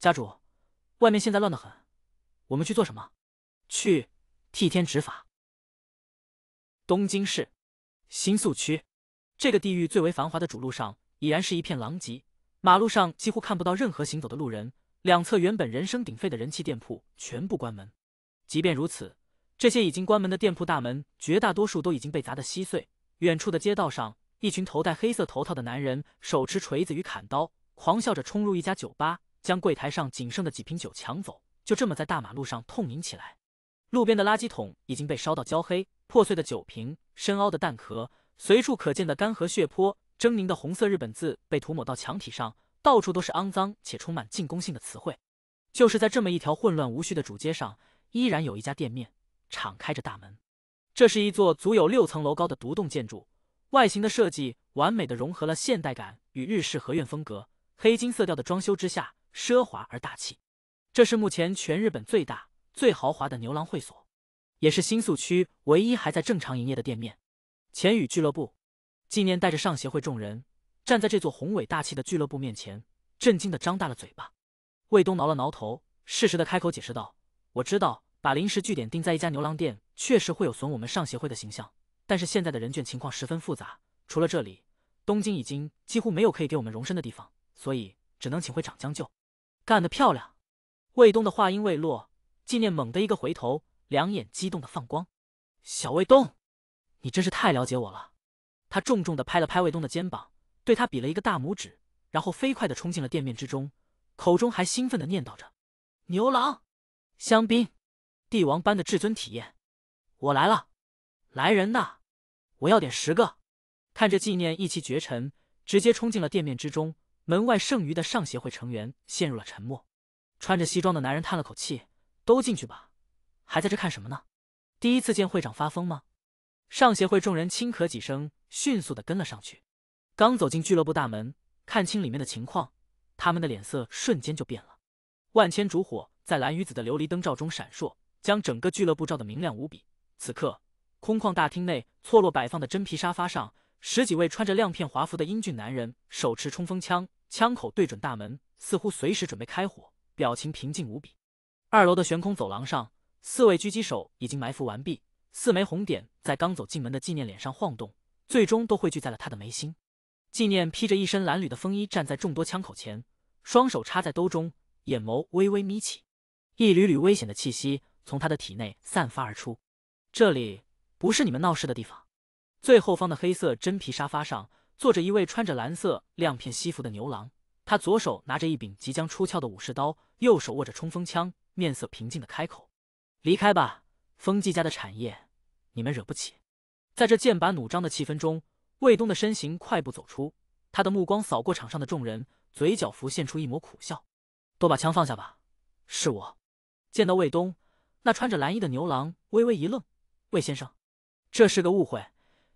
家主，外面现在乱得很，我们去做什么？去替天执法。东京市新宿区，这个地域最为繁华的主路上，已然是一片狼藉，马路上几乎看不到任何行走的路人。两侧原本人声鼎沸的人气店铺全部关门，即便如此，这些已经关门的店铺大门绝大多数都已经被砸得稀碎。远处的街道上，一群头戴黑色头套的男人手持锤子与砍刀，狂笑着冲入一家酒吧，将柜台上仅剩的几瓶酒抢走，就这么在大马路上痛饮起来。路边的垃圾桶已经被烧到焦黑，破碎的酒瓶、深凹的弹壳、随处可见的干涸血泊、狰狞的红色日本字被涂抹到墙体上。到处都是肮脏且充满进攻性的词汇。就是在这么一条混乱无序的主街上，依然有一家店面敞开着大门。这是一座足有六层楼高的独栋建筑，外形的设计完美的融合了现代感与日式合院风格。黑金色调的装修之下，奢华而大气。这是目前全日本最大、最豪华的牛郎会所，也是新宿区唯一还在正常营业的店面——浅羽俱乐部。纪念带着上协会众人。站在这座宏伟大气的俱乐部面前，震惊的张大了嘴巴。卫东挠了挠头，适时的开口解释道：“我知道，把临时据点定在一家牛郎店，确实会有损我们上协会的形象。但是现在的人卷情况十分复杂，除了这里，东京已经几乎没有可以给我们容身的地方，所以只能请回长将就。”干得漂亮！卫东的话音未落，纪念猛地一个回头，两眼激动的放光。小卫东，你真是太了解我了。他重重的拍了拍卫东的肩膀。对他比了一个大拇指，然后飞快的冲进了店面之中，口中还兴奋的念叨着：“牛郎，香槟，帝王般的至尊体验，我来了，来人呐，我要点十个。”看着纪念意气绝尘，直接冲进了店面之中，门外剩余的上协会成员陷入了沉默。穿着西装的男人叹了口气：“都进去吧，还在这看什么呢？第一次见会长发疯吗？”上协会众人轻咳几声，迅速的跟了上去。刚走进俱乐部大门，看清里面的情况，他们的脸色瞬间就变了。万千烛火在蓝鱼子的琉璃灯罩中闪烁，将整个俱乐部照得明亮无比。此刻，空旷大厅内错落摆放的真皮沙发上，十几位穿着亮片华服的英俊男人，手持冲锋枪，枪口对准大门，似乎随时准备开火，表情平静无比。二楼的悬空走廊上，四位狙击手已经埋伏完毕，四枚红点在刚走进门的纪念脸上晃动，最终都汇聚在了他的眉心。纪念披着一身蓝缕的风衣，站在众多枪口前，双手插在兜中，眼眸微微眯起，一缕缕危险的气息从他的体内散发而出。这里不是你们闹事的地方。最后方的黑色真皮沙发上坐着一位穿着蓝色亮片西服的牛郎，他左手拿着一柄即将出鞘的武士刀，右手握着冲锋枪，面色平静的开口：“离开吧，风纪家的产业，你们惹不起。”在这剑拔弩张的气氛中，魏东的身形快步走出，他的目光扫过场上的众人，嘴角浮现出一抹苦笑：“都把枪放下吧，是我。”见到魏东，那穿着蓝衣的牛郎微微一愣：“魏先生，这是个误会，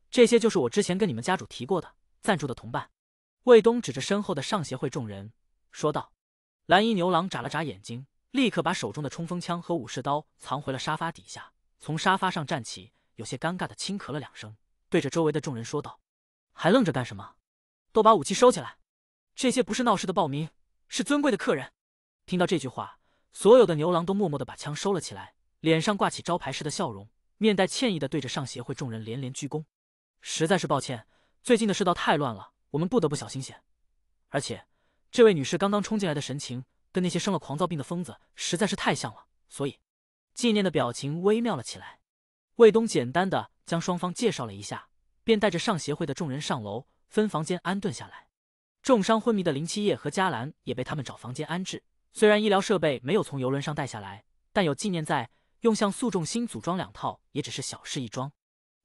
这些就是我之前跟你们家主提过的。”赞助的同伴，魏东指着身后的上协会众人说道：“蓝衣牛郎眨了眨眼睛，立刻把手中的冲锋枪和武士刀藏回了沙发底下，从沙发上站起，有些尴尬的轻咳了两声，对着周围的众人说道：‘还愣着干什么？都把武器收起来！这些不是闹事的暴民，是尊贵的客人。’听到这句话，所有的牛郎都默默的把枪收了起来，脸上挂起招牌式的笑容，面带歉意的对着上协会众人连连鞠躬。实在是抱歉。”最近的世道太乱了，我们不得不小心些。而且，这位女士刚刚冲进来的神情，跟那些生了狂躁病的疯子实在是太像了，所以纪念的表情微妙了起来。魏东简单的将双方介绍了一下，便带着上协会的众人上楼分房间安顿下来。重伤昏迷的林七夜和嘉兰也被他们找房间安置。虽然医疗设备没有从游轮上带下来，但有纪念在，用像素重心组装两套也只是小事一桩。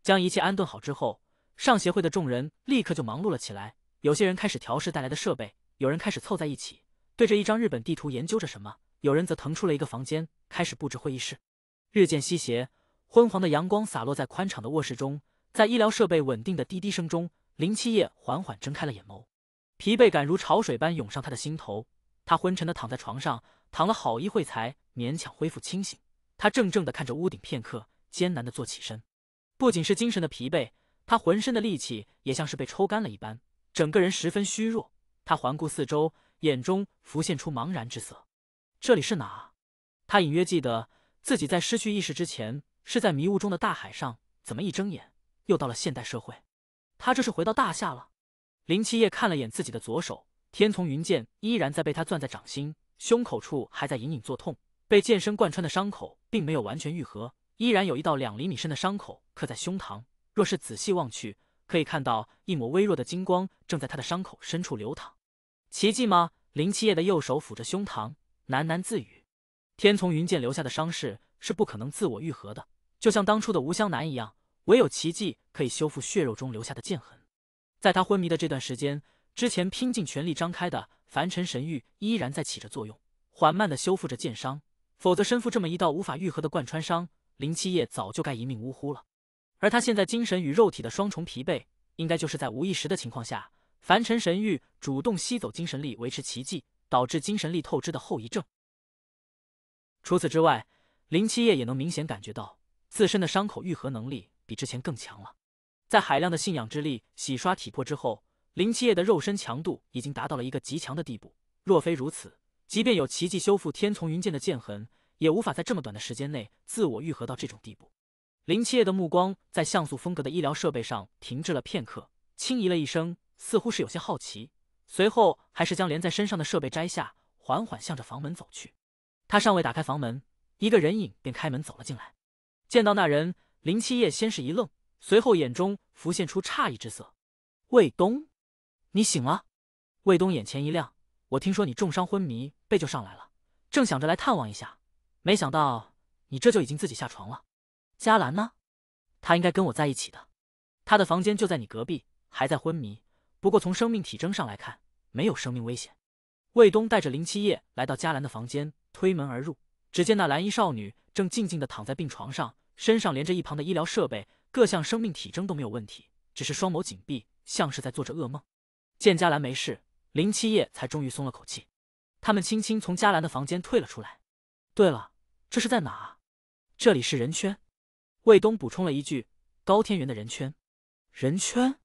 将一切安顿好之后。上协会的众人立刻就忙碌了起来，有些人开始调试带来的设备，有人开始凑在一起，对着一张日本地图研究着什么，有人则腾出了一个房间，开始布置会议室。日渐西斜，昏黄的阳光洒落在宽敞的卧室中，在医疗设备稳定的滴滴声中，林七夜缓缓睁开了眼眸，疲惫感如潮水般涌上他的心头，他昏沉的躺在床上，躺了好一会才勉强恢复清醒。他怔怔的看着屋顶片刻，艰难的坐起身，不仅是精神的疲惫。他浑身的力气也像是被抽干了一般，整个人十分虚弱。他环顾四周，眼中浮现出茫然之色。这里是哪？他隐约记得自己在失去意识之前是在迷雾中的大海上，怎么一睁眼又到了现代社会？他这是回到大夏了？林七夜看了眼自己的左手，天丛云剑依然在被他攥在掌心，胸口处还在隐隐作痛，被剑身贯穿的伤口并没有完全愈合，依然有一道两厘米深的伤口刻在胸膛。若是仔细望去，可以看到一抹微弱的金光正在他的伤口深处流淌。奇迹吗？林七夜的右手抚着胸膛，喃喃自语：“天从云剑留下的伤势是不可能自我愈合的，就像当初的吴香南一样，唯有奇迹可以修复血肉中留下的剑痕。在他昏迷的这段时间，之前拼尽全力张开的凡尘神域依然在起着作用，缓慢的修复着剑伤。否则，身负这么一道无法愈合的贯穿伤，林七夜早就该一命呜呼了。”而他现在精神与肉体的双重疲惫，应该就是在无意识的情况下，凡尘神域主动吸走精神力，维持奇迹，导致精神力透支的后遗症。除此之外，林七夜也能明显感觉到自身的伤口愈合能力比之前更强了。在海量的信仰之力洗刷体魄之后，林七夜的肉身强度已经达到了一个极强的地步。若非如此，即便有奇迹修复天丛云剑的剑痕，也无法在这么短的时间内自我愈合到这种地步。林七夜的目光在像素风格的医疗设备上停滞了片刻，轻咦了一声，似乎是有些好奇。随后，还是将连在身上的设备摘下，缓缓向着房门走去。他尚未打开房门，一个人影便开门走了进来。见到那人，林七夜先是一愣，随后眼中浮现出诧异之色：“魏东，你醒了？”魏东眼前一亮：“我听说你重伤昏迷，背就上来了，正想着来探望一下，没想到你这就已经自己下床了。”嘉兰呢？她应该跟我在一起的。她的房间就在你隔壁，还在昏迷。不过从生命体征上来看，没有生命危险。魏东带着林七夜来到嘉兰的房间，推门而入，只见那蓝衣少女正静静的躺在病床上，身上连着一旁的医疗设备，各项生命体征都没有问题，只是双眸紧闭，像是在做着噩梦。见嘉兰没事，林七夜才终于松了口气。他们轻轻从嘉兰的房间退了出来。对了，这是在哪？这里是人圈。魏东补充了一句：“高天元的人圈，人圈。”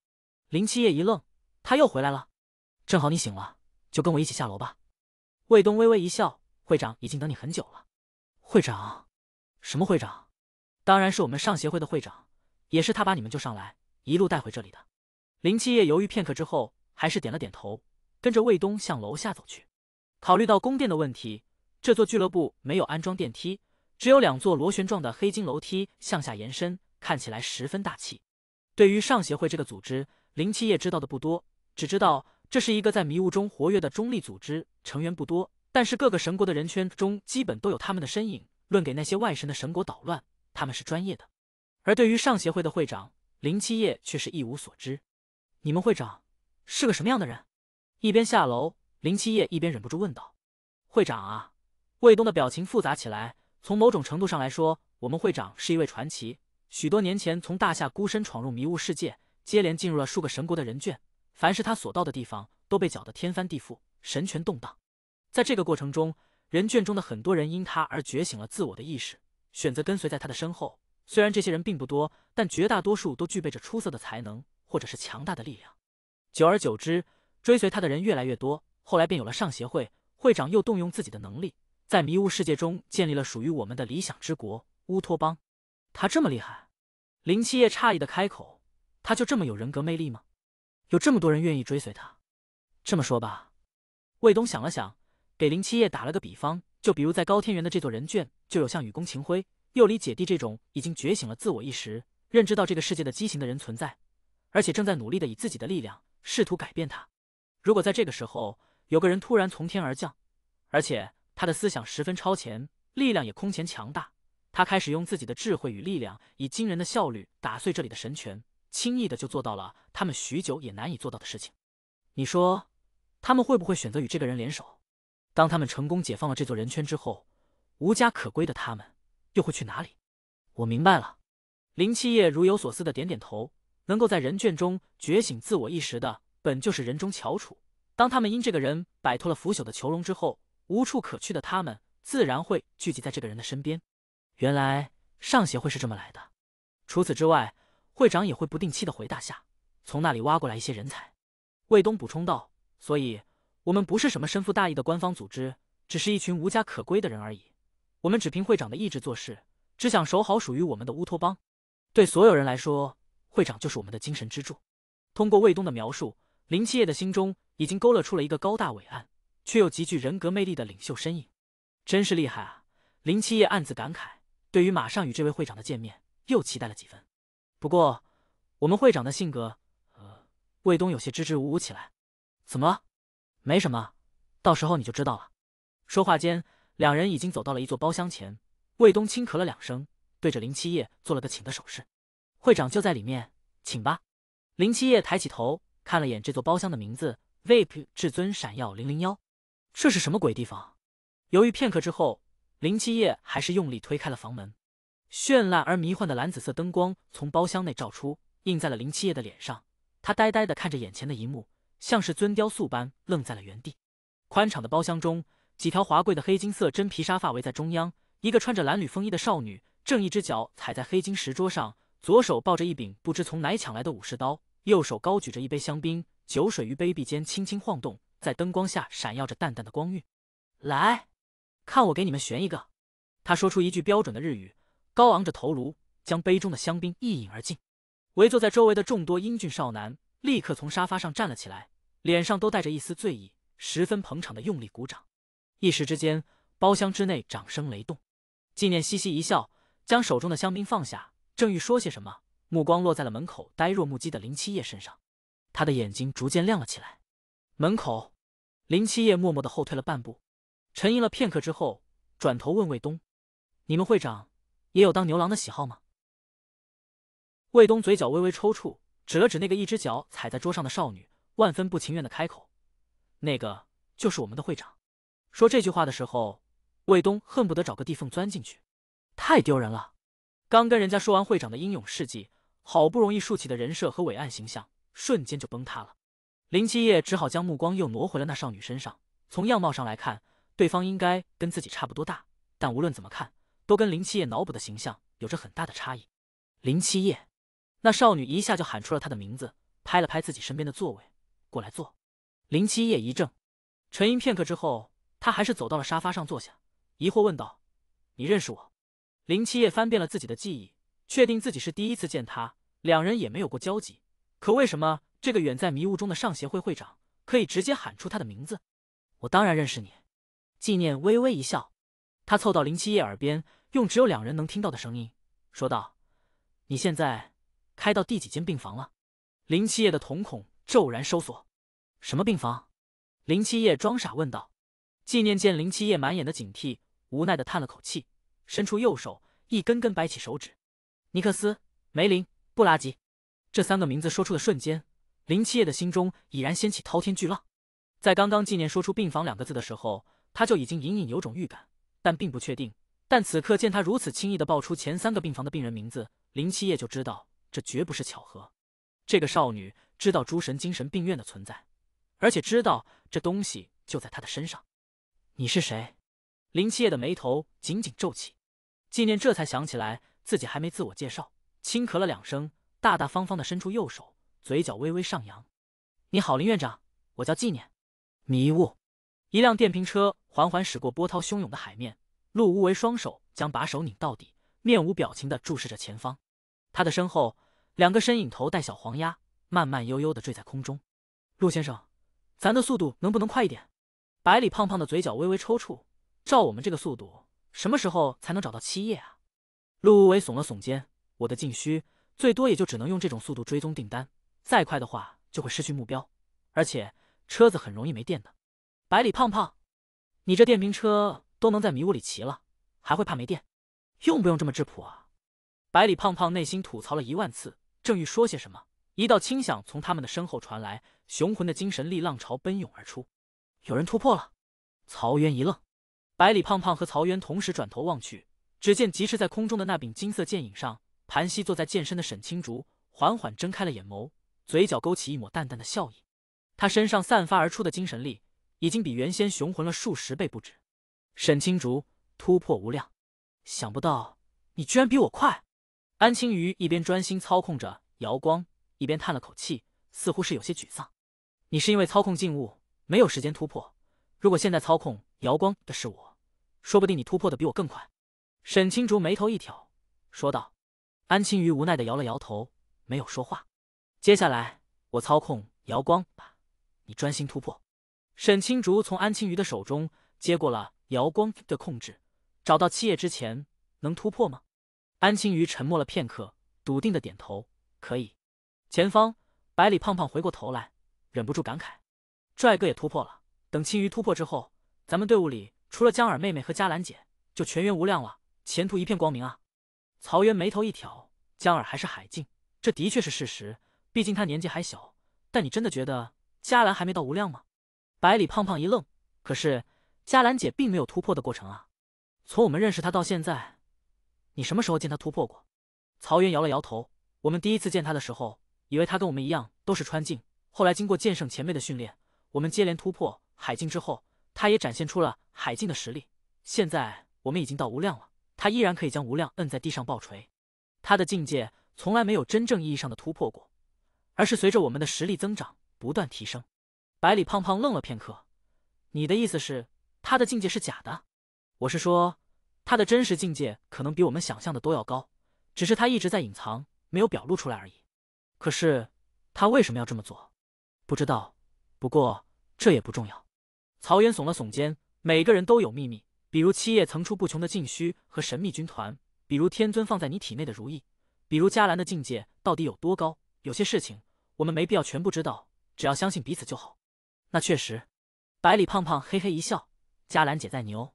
林七夜一愣，他又回来了。正好你醒了，就跟我一起下楼吧。魏东微微一笑：“会长已经等你很久了。”会长？什么会长？当然是我们上协会的会长，也是他把你们救上来，一路带回这里的。林七夜犹豫片刻之后，还是点了点头，跟着魏东向楼下走去。考虑到宫殿的问题，这座俱乐部没有安装电梯。只有两座螺旋状的黑金楼梯向下延伸，看起来十分大气。对于上协会这个组织，林七夜知道的不多，只知道这是一个在迷雾中活跃的中立组织，成员不多，但是各个神国的人圈中基本都有他们的身影。论给那些外神的神国捣乱，他们是专业的。而对于上协会的会长林七夜却是一无所知。你们会长是个什么样的人？一边下楼，林七夜一边忍不住问道：“会长啊！”魏东的表情复杂起来。从某种程度上来说，我们会长是一位传奇。许多年前，从大夏孤身闯入迷雾世界，接连进入了数个神国的人卷。凡是他所到的地方，都被搅得天翻地覆，神权动荡。在这个过程中，人卷中的很多人因他而觉醒了自我的意识，选择跟随在他的身后。虽然这些人并不多，但绝大多数都具备着出色的才能，或者是强大的力量。久而久之，追随他的人越来越多，后来便有了上协会。会长又动用自己的能力。在迷雾世界中建立了属于我们的理想之国乌托邦。他这么厉害？林七夜诧异的开口：“他就这么有人格魅力吗？有这么多人愿意追随他？”这么说吧，魏东想了想，给林七夜打了个比方，就比如在高天元的这座人卷，就有像雨宫晴辉、幼离姐弟这种已经觉醒了自我意识、认知到这个世界的畸形的人存在，而且正在努力的以自己的力量试图改变它。如果在这个时候有个人突然从天而降，而且……他的思想十分超前，力量也空前强大。他开始用自己的智慧与力量，以惊人的效率打碎这里的神权，轻易的就做到了他们许久也难以做到的事情。你说，他们会不会选择与这个人联手？当他们成功解放了这座人圈之后，无家可归的他们又会去哪里？我明白了。林七夜如有所思的点点头。能够在人卷中觉醒自我意识的，本就是人中翘楚。当他们因这个人摆脱了腐朽的囚笼之后，无处可去的他们，自然会聚集在这个人的身边。原来上协会是这么来的。除此之外，会长也会不定期的回大夏，从那里挖过来一些人才。魏东补充道：“所以，我们不是什么身负大义的官方组织，只是一群无家可归的人而已。我们只凭会长的意志做事，只想守好属于我们的乌托邦。对所有人来说，会长就是我们的精神支柱。”通过魏东的描述，林七夜的心中已经勾勒出了一个高大伟岸。却又极具人格魅力的领袖身影，真是厉害啊！林七夜暗自感慨，对于马上与这位会长的见面，又期待了几分。不过，我们会长的性格……呃，魏东有些支支吾吾起来。怎么？没什么，到时候你就知道了。说话间，两人已经走到了一座包厢前。魏东轻咳了两声，对着林七夜做了个请的手势。会长就在里面，请吧。林七夜抬起头，看了眼这座包厢的名字：VIP 至尊闪耀零零幺。这是什么鬼地方？犹豫片刻之后，林七夜还是用力推开了房门。绚烂而迷幻的蓝紫色灯光从包厢内照出，映在了林七夜的脸上。他呆呆的看着眼前的一幕，像是尊雕塑般愣在了原地。宽敞的包厢中，几条华贵的黑金色真皮沙发围在中央。一个穿着蓝缕风衣的少女，正一只脚踩在黑金石桌上，左手抱着一柄不知从哪抢来的武士刀，右手高举着一杯香槟，酒水于杯壁间轻轻晃动。在灯光下闪耀着淡淡的光晕，来看我给你们悬一个。他说出一句标准的日语，高昂着头颅，将杯中的香槟一饮而尽。围坐在周围的众多英俊少男立刻从沙发上站了起来，脸上都带着一丝醉意，十分捧场的用力鼓掌。一时之间，包厢之内掌声雷动。纪念嘻嘻一笑，将手中的香槟放下，正欲说些什么，目光落在了门口呆若木鸡的林七夜身上，他的眼睛逐渐亮了起来。门口。林七夜默默的后退了半步，沉吟了片刻之后，转头问魏东：“你们会长也有当牛郎的喜好吗？”魏东嘴角微微抽搐，指了指那个一只脚踩在桌上的少女，万分不情愿的开口：“那个就是我们的会长。”说这句话的时候，魏东恨不得找个地缝钻进去，太丢人了。刚跟人家说完会长的英勇事迹，好不容易竖起的人设和伟岸形象，瞬间就崩塌了。林七夜只好将目光又挪回了那少女身上。从样貌上来看，对方应该跟自己差不多大，但无论怎么看，都跟林七夜脑补的形象有着很大的差异。林七夜，那少女一下就喊出了他的名字，拍了拍自己身边的座位，过来坐。林七夜一怔，沉吟片刻之后，他还是走到了沙发上坐下，疑惑问道：“你认识我？”林七夜翻遍了自己的记忆，确定自己是第一次见他，两人也没有过交集，可为什么？这个远在迷雾中的上协会会长可以直接喊出他的名字，我当然认识你。纪念微微一笑，他凑到林七夜耳边，用只有两人能听到的声音说道：“你现在开到第几间病房了？”林七夜的瞳孔骤然收缩。什么病房？林七夜装傻问道。纪念见林七夜满眼的警惕，无奈的叹了口气，伸出右手，一根根掰起手指。尼克斯、梅林、布拉吉，这三个名字说出的瞬间，林七夜的心中已然掀起滔天巨浪。在刚刚纪念说出病房两个字的时候，他就已经隐隐有种预感，但并不确定。但此刻见他如此轻易的报出前三个病房的病人名字，林七夜就知道这绝不是巧合。这个少女知道诸神精神病院的存在，而且知道这东西就在她的身上。你是谁？林七夜的眉头紧紧皱起。纪念这才想起来自己还没自我介绍，轻咳了两声，大大方方的伸出右手，嘴角微微上扬。你好，林院长，我叫纪念。迷雾，一辆电瓶车缓缓驶过波涛汹涌的海面。陆无为双手将把手拧到底，面无表情的注视着前方。他的身后，两个身影头戴小黄鸭，慢慢悠悠的坠在空中。陆先生，咱的速度能不能快一点？百里胖胖的嘴角微微抽搐，照我们这个速度，什么时候才能找到七叶啊？陆无为耸了耸肩，我的禁区最多也就只能用这种速度追踪订单，再快的话就会失去目标，而且车子很容易没电的。百里胖胖，你这电瓶车都能在迷雾里骑了，还会怕没电？用不用这么质朴啊？百里胖胖内心吐槽了一万次，正欲说些什么，一道轻响从他们的身后传来，雄浑的精神力浪潮奔涌而出。有人突破了！曹渊一愣，百里胖胖和曹渊同时转头望去，只见疾驰在空中的那柄金色剑影上，盘膝坐在剑身的沈清竹缓缓睁开了眼眸，嘴角勾起一抹淡淡的笑意。他身上散发而出的精神力，已经比原先雄浑了数十倍不止。沈清竹突破无量，想不到你居然比我快！安青鱼一边专心操控着瑶光，一边叹了口气，似乎是有些沮丧。你是因为操控静物？没有时间突破。如果现在操控瑶光的是我，说不定你突破的比我更快。沈清竹眉头一挑，说道。安青鱼无奈的摇了摇头，没有说话。接下来我操控瑶光吧，你专心突破。沈清竹从安青鱼的手中接过了瑶光的控制，找到七叶之前能突破吗？安青鱼沉默了片刻，笃定的点头，可以。前方，百里胖胖回过头来，忍不住感慨。帅哥也突破了。等青鱼突破之后，咱们队伍里除了江儿妹妹和嘉兰姐，就全员无量了，前途一片光明啊！曹渊眉头一挑，江儿还是海静，这的确是事实。毕竟他年纪还小。但你真的觉得嘉兰还没到无量吗？百里胖胖一愣。可是嘉兰姐并没有突破的过程啊。从我们认识她到现在，你什么时候见她突破过？曹渊摇了摇头。我们第一次见她的时候，以为她跟我们一样都是穿境，后来经过剑圣前辈的训练。我们接连突破海境之后，他也展现出了海境的实力。现在我们已经到无量了，他依然可以将无量摁在地上爆锤。他的境界从来没有真正意义上的突破过，而是随着我们的实力增长不断提升。百里胖胖愣了片刻：“你的意思是他的境界是假的？”我是说，他的真实境界可能比我们想象的都要高，只是他一直在隐藏，没有表露出来而已。可是他为什么要这么做？不知道。不过这也不重要。曹渊耸了耸肩，每个人都有秘密，比如七叶层出不穷的禁虚和神秘军团，比如天尊放在你体内的如意，比如迦兰的境界到底有多高。有些事情我们没必要全部知道，只要相信彼此就好。那确实，百里胖胖嘿嘿一笑。迦兰姐再牛，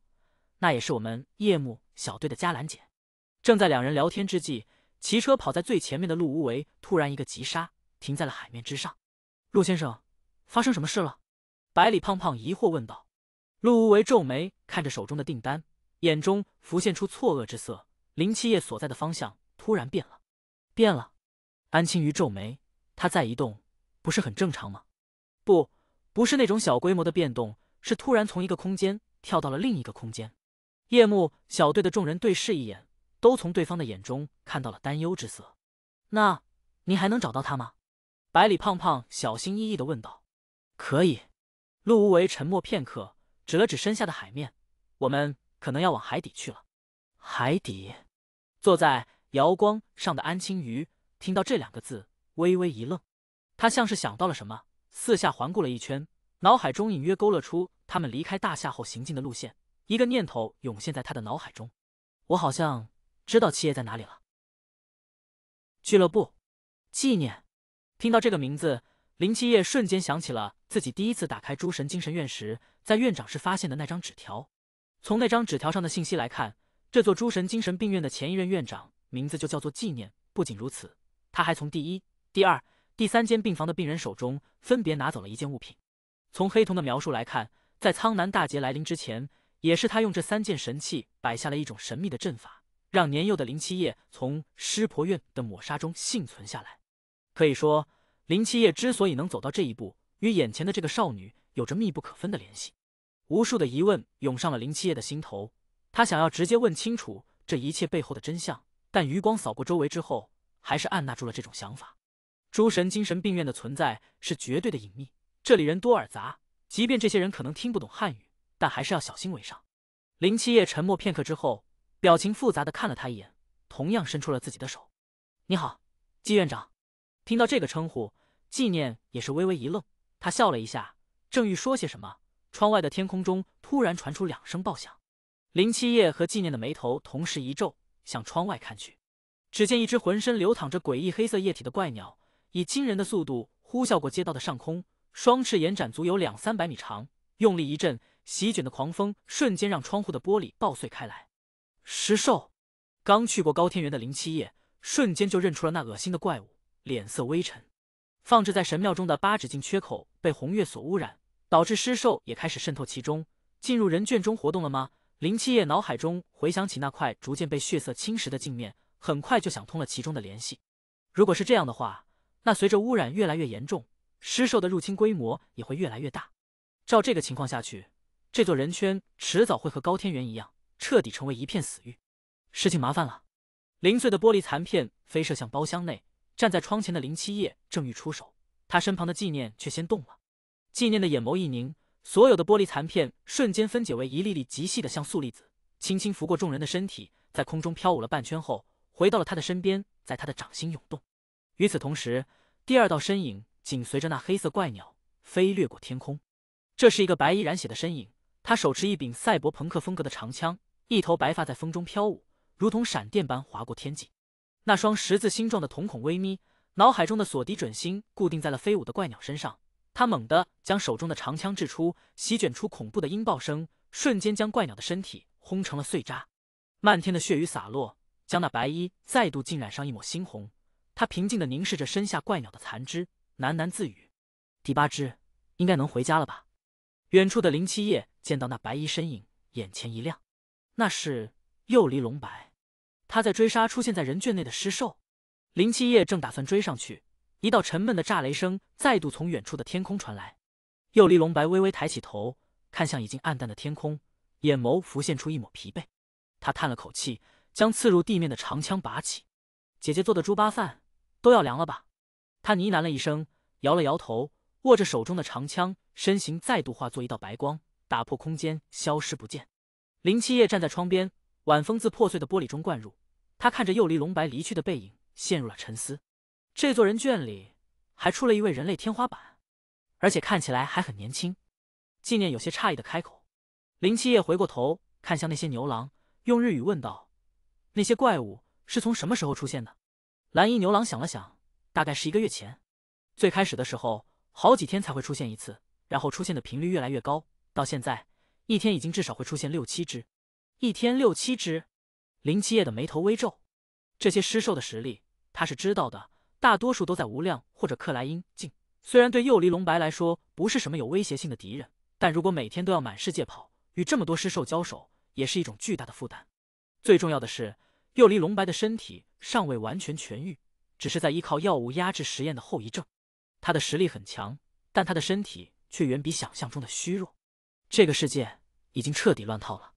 那也是我们夜幕小队的迦兰姐。正在两人聊天之际，骑车跑在最前面的陆无为突然一个急刹，停在了海面之上。陆先生。发生什么事了？百里胖胖疑惑问道。陆无为皱眉看着手中的订单，眼中浮现出错愕之色。林七夜所在的方向突然变了，变了。安青鱼皱眉，他在移动，不是很正常吗？不，不是那种小规模的变动，是突然从一个空间跳到了另一个空间。夜幕小队的众人对视一眼，都从对方的眼中看到了担忧之色。那您还能找到他吗？百里胖胖小心翼翼的问道。可以，陆无为沉默片刻，指了指身下的海面。我们可能要往海底去了。海底，坐在瑶光上的安青鱼听到这两个字，微微一愣。他像是想到了什么，四下环顾了一圈，脑海中隐约勾勒出他们离开大厦后行进的路线。一个念头涌现在他的脑海中：我好像知道七爷在哪里了。俱乐部，纪念。听到这个名字，林七夜瞬间想起了自己第一次打开诸神精神院时，在院长室发现的那张纸条。从那张纸条上的信息来看，这座诸神精神病院的前一任院长名字就叫做纪念。不仅如此，他还从第一、第二、第三间病房的病人手中分别拿走了一件物品。从黑瞳的描述来看，在苍南大劫来临之前，也是他用这三件神器摆下了一种神秘的阵法。让年幼的林七夜从尸婆院的抹杀中幸存下来。可以说，林七夜之所以能走到这一步，与眼前的这个少女有着密不可分的联系。无数的疑问涌上了林七夜的心头，他想要直接问清楚这一切背后的真相，但余光扫过周围之后，还是按捺住了这种想法。诸神精神病院的存在是绝对的隐秘，这里人多耳杂，即便这些人可能听不懂汉语，但还是要小心为上。林七夜沉默片刻之后。表情复杂的看了他一眼，同样伸出了自己的手。“你好，季院长。”听到这个称呼，纪念也是微微一愣。他笑了一下，正欲说些什么，窗外的天空中突然传出两声爆响。林七夜和纪念的眉头同时一皱，向窗外看去，只见一只浑身流淌着诡异黑色液体的怪鸟，以惊人的速度呼啸过街道的上空，双翅延展足有两三百米长，用力一震，席卷的狂风瞬间让窗户的玻璃爆碎开来。尸兽，刚去过高天原的林七夜瞬间就认出了那恶心的怪物，脸色微沉。放置在神庙中的八指镜缺口被红月所污染，导致尸兽也开始渗透其中，进入人圈中活动了吗？林七夜脑海中回想起那块逐渐被血色侵蚀的镜面，很快就想通了其中的联系。如果是这样的话，那随着污染越来越严重，尸兽的入侵规模也会越来越大。照这个情况下去，这座人圈迟早会和高天元一样。彻底成为一片死域，事情麻烦了。零碎的玻璃残片飞射向包厢内，站在窗前的林七夜正欲出手，他身旁的纪念却先动了。纪念的眼眸一凝，所有的玻璃残片瞬间分解为一粒粒极细的像素粒子，轻轻拂过众人的身体，在空中飘舞了半圈后，回到了他的身边，在他的掌心涌动。与此同时，第二道身影紧随着那黑色怪鸟飞掠过天空，这是一个白衣染血的身影，他手持一柄赛博朋克风格的长枪。一头白发在风中飘舞，如同闪电般划过天际。那双十字星状的瞳孔微眯，脑海中的锁敌准心固定在了飞舞的怪鸟身上。他猛地将手中的长枪掷出，席卷出恐怖的音爆声，瞬间将怪鸟的身体轰成了碎渣。漫天的血雨洒落，将那白衣再度浸染上一抹猩红。他平静地凝视着身下怪鸟的残肢，喃喃自语：“第八只，应该能回家了吧？”远处的林七夜见到那白衣身影，眼前一亮。那是幼离龙白，他在追杀出现在人圈内的尸兽。林七夜正打算追上去，一道沉闷的炸雷声再度从远处的天空传来。幼离龙白微微抬起头，看向已经暗淡的天空，眼眸浮现出一抹疲惫。他叹了口气，将刺入地面的长枪拔起。姐姐做的猪八饭都要凉了吧？他呢喃了一声，摇了摇头，握着手中的长枪，身形再度化作一道白光，打破空间，消失不见。林七夜站在窗边，晚风自破碎的玻璃中灌入。他看着幼离龙白离去的背影，陷入了沉思。这座人圈里还出了一位人类天花板，而且看起来还很年轻。纪念有些诧异的开口。林七夜回过头，看向那些牛郎，用日语问道：“那些怪物是从什么时候出现的？”蓝衣牛郎想了想，大概是一个月前。最开始的时候，好几天才会出现一次，然后出现的频率越来越高，到现在。一天已经至少会出现六七只，一天六七只。林七夜的眉头微皱，这些尸兽的实力他是知道的，大多数都在无量或者克莱因境。虽然对幼离龙白来说不是什么有威胁性的敌人，但如果每天都要满世界跑，与这么多尸兽交手，也是一种巨大的负担。最重要的是，幼离龙白的身体尚未完全痊愈，只是在依靠药物压制实验的后遗症。他的实力很强，但他的身体却远比想象中的虚弱。这个世界已经彻底乱套了。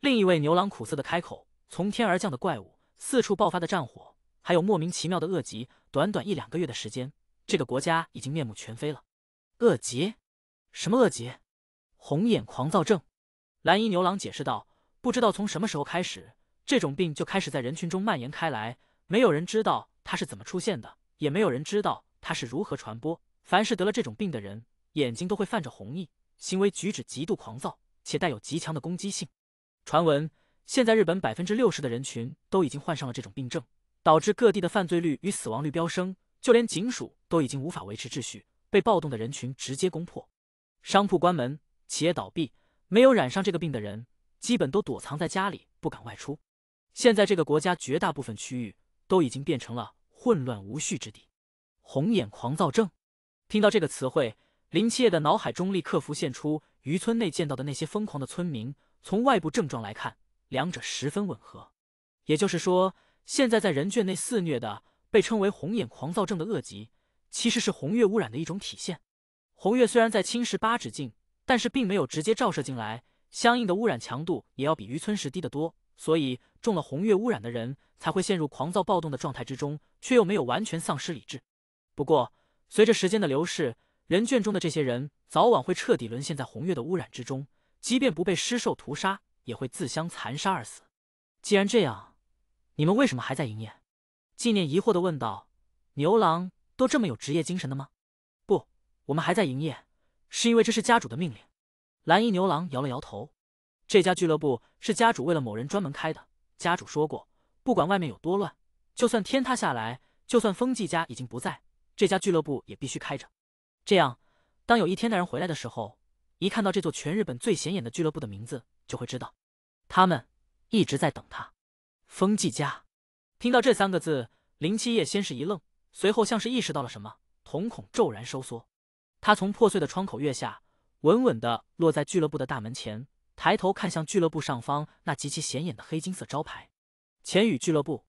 另一位牛郎苦涩的开口：“从天而降的怪物，四处爆发的战火，还有莫名其妙的恶疾，短短一两个月的时间，这个国家已经面目全非了。”恶疾？什么恶疾？红眼狂躁症。蓝衣牛郎解释道：“不知道从什么时候开始，这种病就开始在人群中蔓延开来。没有人知道它是怎么出现的，也没有人知道它是如何传播。凡是得了这种病的人，眼睛都会泛着红意。”行为举止极度狂躁，且带有极强的攻击性。传闻现在日本百分之六十的人群都已经患上了这种病症，导致各地的犯罪率与死亡率飙升，就连警署都已经无法维持秩序，被暴动的人群直接攻破。商铺关门，企业倒闭，没有染上这个病的人，基本都躲藏在家里，不敢外出。现在这个国家绝大部分区域都已经变成了混乱无序之地。红眼狂躁症，听到这个词汇，林七夜的脑海中立刻浮现出渔村内见到的那些疯狂的村民。从外部症状来看，两者十分吻合。也就是说，现在在人圈内肆虐的被称为红眼狂躁症的恶疾，其实是红月污染的一种体现。红月虽然在侵蚀八指境，但是并没有直接照射进来，相应的污染强度也要比渔村时低得多。所以，中了红月污染的人才会陷入狂躁暴动的状态之中，却又没有完全丧失理智。不过，随着时间的流逝，人圈中的这些人早晚会彻底沦陷在红月的污染之中，即便不被尸兽屠杀，也会自相残杀而死。既然这样，你们为什么还在营业？纪念疑惑的问道。牛郎都这么有职业精神的吗？不，我们还在营业，是因为这是家主的命令。蓝衣牛郎摇了摇头。这家俱乐部是家主为了某人专门开的。家主说过，不管外面有多乱，就算天塌下来，就算风纪家已经不在。这家俱乐部也必须开着，这样，当有一天那人回来的时候，一看到这座全日本最显眼的俱乐部的名字，就会知道，他们一直在等他。风纪家听到这三个字，林七夜先是一愣，随后像是意识到了什么，瞳孔骤然收缩。他从破碎的窗口跃下，稳稳的落在俱乐部的大门前，抬头看向俱乐部上方那极其显眼的黑金色招牌——钱宇俱乐部。